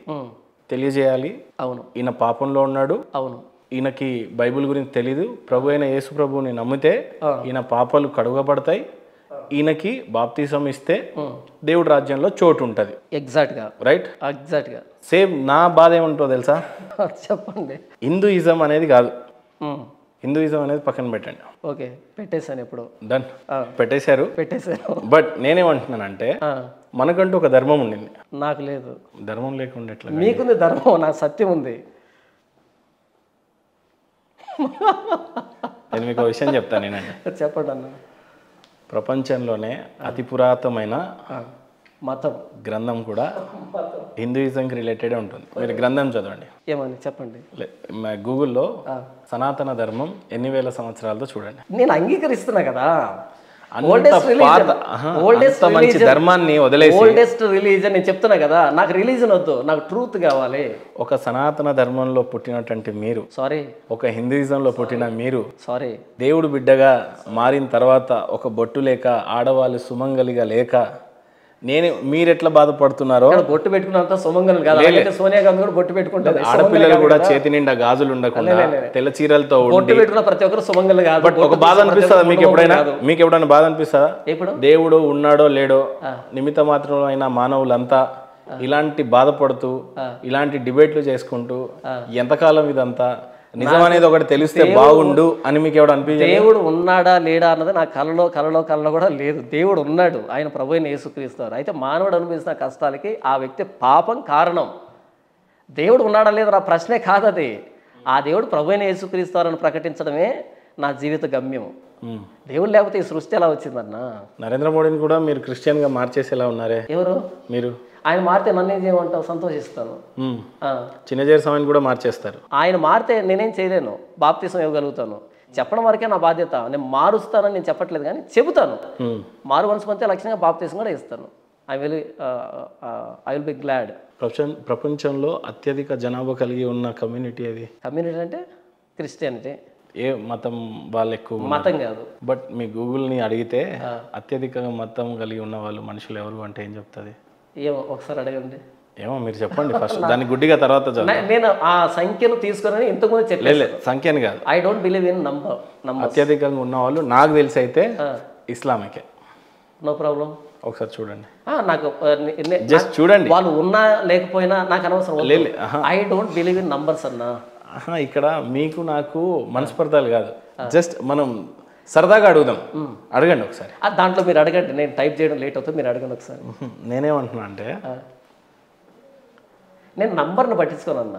తెలియజేయాలి. అవును. ఈయన పాపంలో ఉన్నాడు. అవును. ఈయనకి బైబిల్ గురించి తెలీదు. ప్రభు అయిన యేసు ప్రభువుని నమ్మితే ఈయన పాపాలు కడుగబడతాయి. ఈయనకి బాప్తిసం ఇస్తే దేవుడి రాజ్యంలో చోటు ఉంటుంది ఎగ్జాక్ట్గా. రైట్? ఎగ్జాక్ట్గా. సేమ్ నా బాధ ఏముంటుందో తెలుసా? చెప్పండి. హిందూయిజం అనేది కాదు. హిందూయిజం అనేది పక్కన పెట్టండి. ఓకే పెట్టేశాను ఇప్పుడు డన్ పెట్టేశారు. పెట్టేశాను. బట్ నేనేమంటున్నానంటే మనకంటూ ఒక ధర్మం ఉండింది. నాకు లేదు. ధర్మం లేకుండా ఎట్లా మీకుంది ధర్మం నాకు సత్యం ఉంది. నేను మీకు విషయం చెప్తాను నేనండి. చెప్పండి అన్న. ప్రపంచంలోనే అతి పురాతనమైన మతం. గ్రంథం కూడా హిందూయిజంకి రిలేటెడ్ ఉంటుంది. మీరు గ్రంథం చదవండి. ఏమని చెప్పండి. గూగుల్లో సనాతన ధర్మం ఎన్ని వేల సంవత్సరాలతో చూడండి. నేను అంగీకరిస్తున్నా కదా. మంచి ధర్మాన్ని వదిలేసి. ఓల్డెస్ట్ రిలీజన్ నేను చెప్తున్నా కదా. నాకు రిలీజన్ వద్దు. నాకు ట్రూత్ కావాలి. ఒక సనాతన ధర్మంలో పుట్టినటువంటి మీరు సారీ ఒక హిందూయిజంలో పుట్టిన మీరు సారీ దేవుడు బిడ్డగా మారిన తర్వాత ఒక బొట్టు లేక ఆడవాళ్ళు సుమంగలిగా లేక నేను మీరు ఎట్లా బాధపడుతున్నారో బొట్టు పెట్టుకున్నంత సుమంగళం కాదు. సోనియా గాంధీ కూడా బొట్టు పెట్టుకుంటారు ఆడపిల్లలు కూడా చేతి నిండా గాజులు ఉండకుండా తెల్ల చీరలతో బొట్టు పెట్టుకున్న ప్రతి ఒక్కరు సుమంగళం కాదు. బట్ ఒక బాధ అనిపిస్తుందా మీకు ఎప్పుడైనా? మీకు ఎప్పుడైనా బాధ అనిపిస్తుందా? ఇప్పుడు దేవుడు ఉన్నాడో లేడో నిమిత్త మాత్రమైన మానవులంతా ఇలాంటి బాధపడుతూ ఇలాంటి డిబేట్లు చేసుకుంటూ ఎంతకాలం ఇదంతా నిజం అనేది ఒకటి తెలిస్తే బాగుండు అని మీకు ఎవడు అనిపించదు దేవుడు ఉన్నాడా లేడా అన్నది నా కలలో కలలో కలలో కూడా లేదు. దేవుడు ఉన్నాడు. ఆయన ప్రభు అయిన అయితే మానవుడు అనుభవిస్తున్న కష్టాలకి ఆ వ్యక్తి పాపం కారణం. దేవుడు ఉన్నాడా లేదా నా ప్రశ్నే కాదు అది. ఆ దేవుడు ప్రభు అయిన యేసుక్రీస్తారని ప్రకటించడమే నా జీవిత గమ్యం. దేవుడు లేకపోతే ఈ సృష్టి ఎలా వచ్చిందన్న? నరేంద్ర మోడీని కూడా మీరు క్రిస్టియన్గా మార్చేసేలా ఉన్నారే? ఎవరు? మీరు? ఆయన మారితే నన్ను ఏం చేయమంటావు? సంతోషిస్తాను. చిన్నజేరి స్వామిని కూడా మార్చేస్తారు. ఆయన మారితే నేనేం చేయలేను. బాప్తీసం ఇవ్వగలుగుతాను. చెప్పడం వరకే నా బాధ్యత. నేను మారుస్తానని నేను చెప్పట్లేదు కానీ చెబుతాను. మారు మనసు పొందితే లక్ష్యంగా బాప్తీసం కూడా ఇస్తాను. I will I will be glad. ప్రపంచం ప్రపంచంలో అత్యధిక జనాభా కలిగి ఉన్న కమ్యూనిటీ అది కమ్యూనిటీ అంటే క్రిస్టియానిటీ. ఏ మతం వాళ్ళు ఎక్కువ మతం కాదు. బట్ మీ గూగుల్ని అడిగితే అత్యధికంగా మతం కలిగి ఉన్న వాళ్ళు మనుషులు ఎవరు అంటే ఏం చెప్తుంది? ఏమో ఒకసారి అడగండి. ఏమో మీరు చెప్పండి ఫస్ట్ దాని గుడ్డిగా తర్వాత నేను ఆ సంఖ్యను తీసుకొని ఇంతకుముందు చెప్పలేదు లేదు సంఖ్యని కాదు. I don't believe in number number అత్యధికంగా ఉన్న వాళ్ళు నాకు తెలిసి అయితే ఇస్లామికే. నో ప్రాబ్లం ఒకసారి చూడండి. నాకు జస్ట్ చూడండి. వాళ్ళు ఉన్నా లేకపోయినా నాకు అనవసరం లేదు. I don't believe in numbers అన్నా. ఇక్కడ మీకు నాకు మనస్పర్ధాలు కాదు. జస్ట్ మనం సరదాగా అడుగుదాం. అడగండి ఒకసారి. దాంట్లో మీరు అడగండి. నేను టైప్ చేయడం లేట్ అవుతుంది మీరు అడగండి ఒకసారి. నేనేమంటున్నా అంటే నేను నంబర్ని పట్టించుకోను అన్న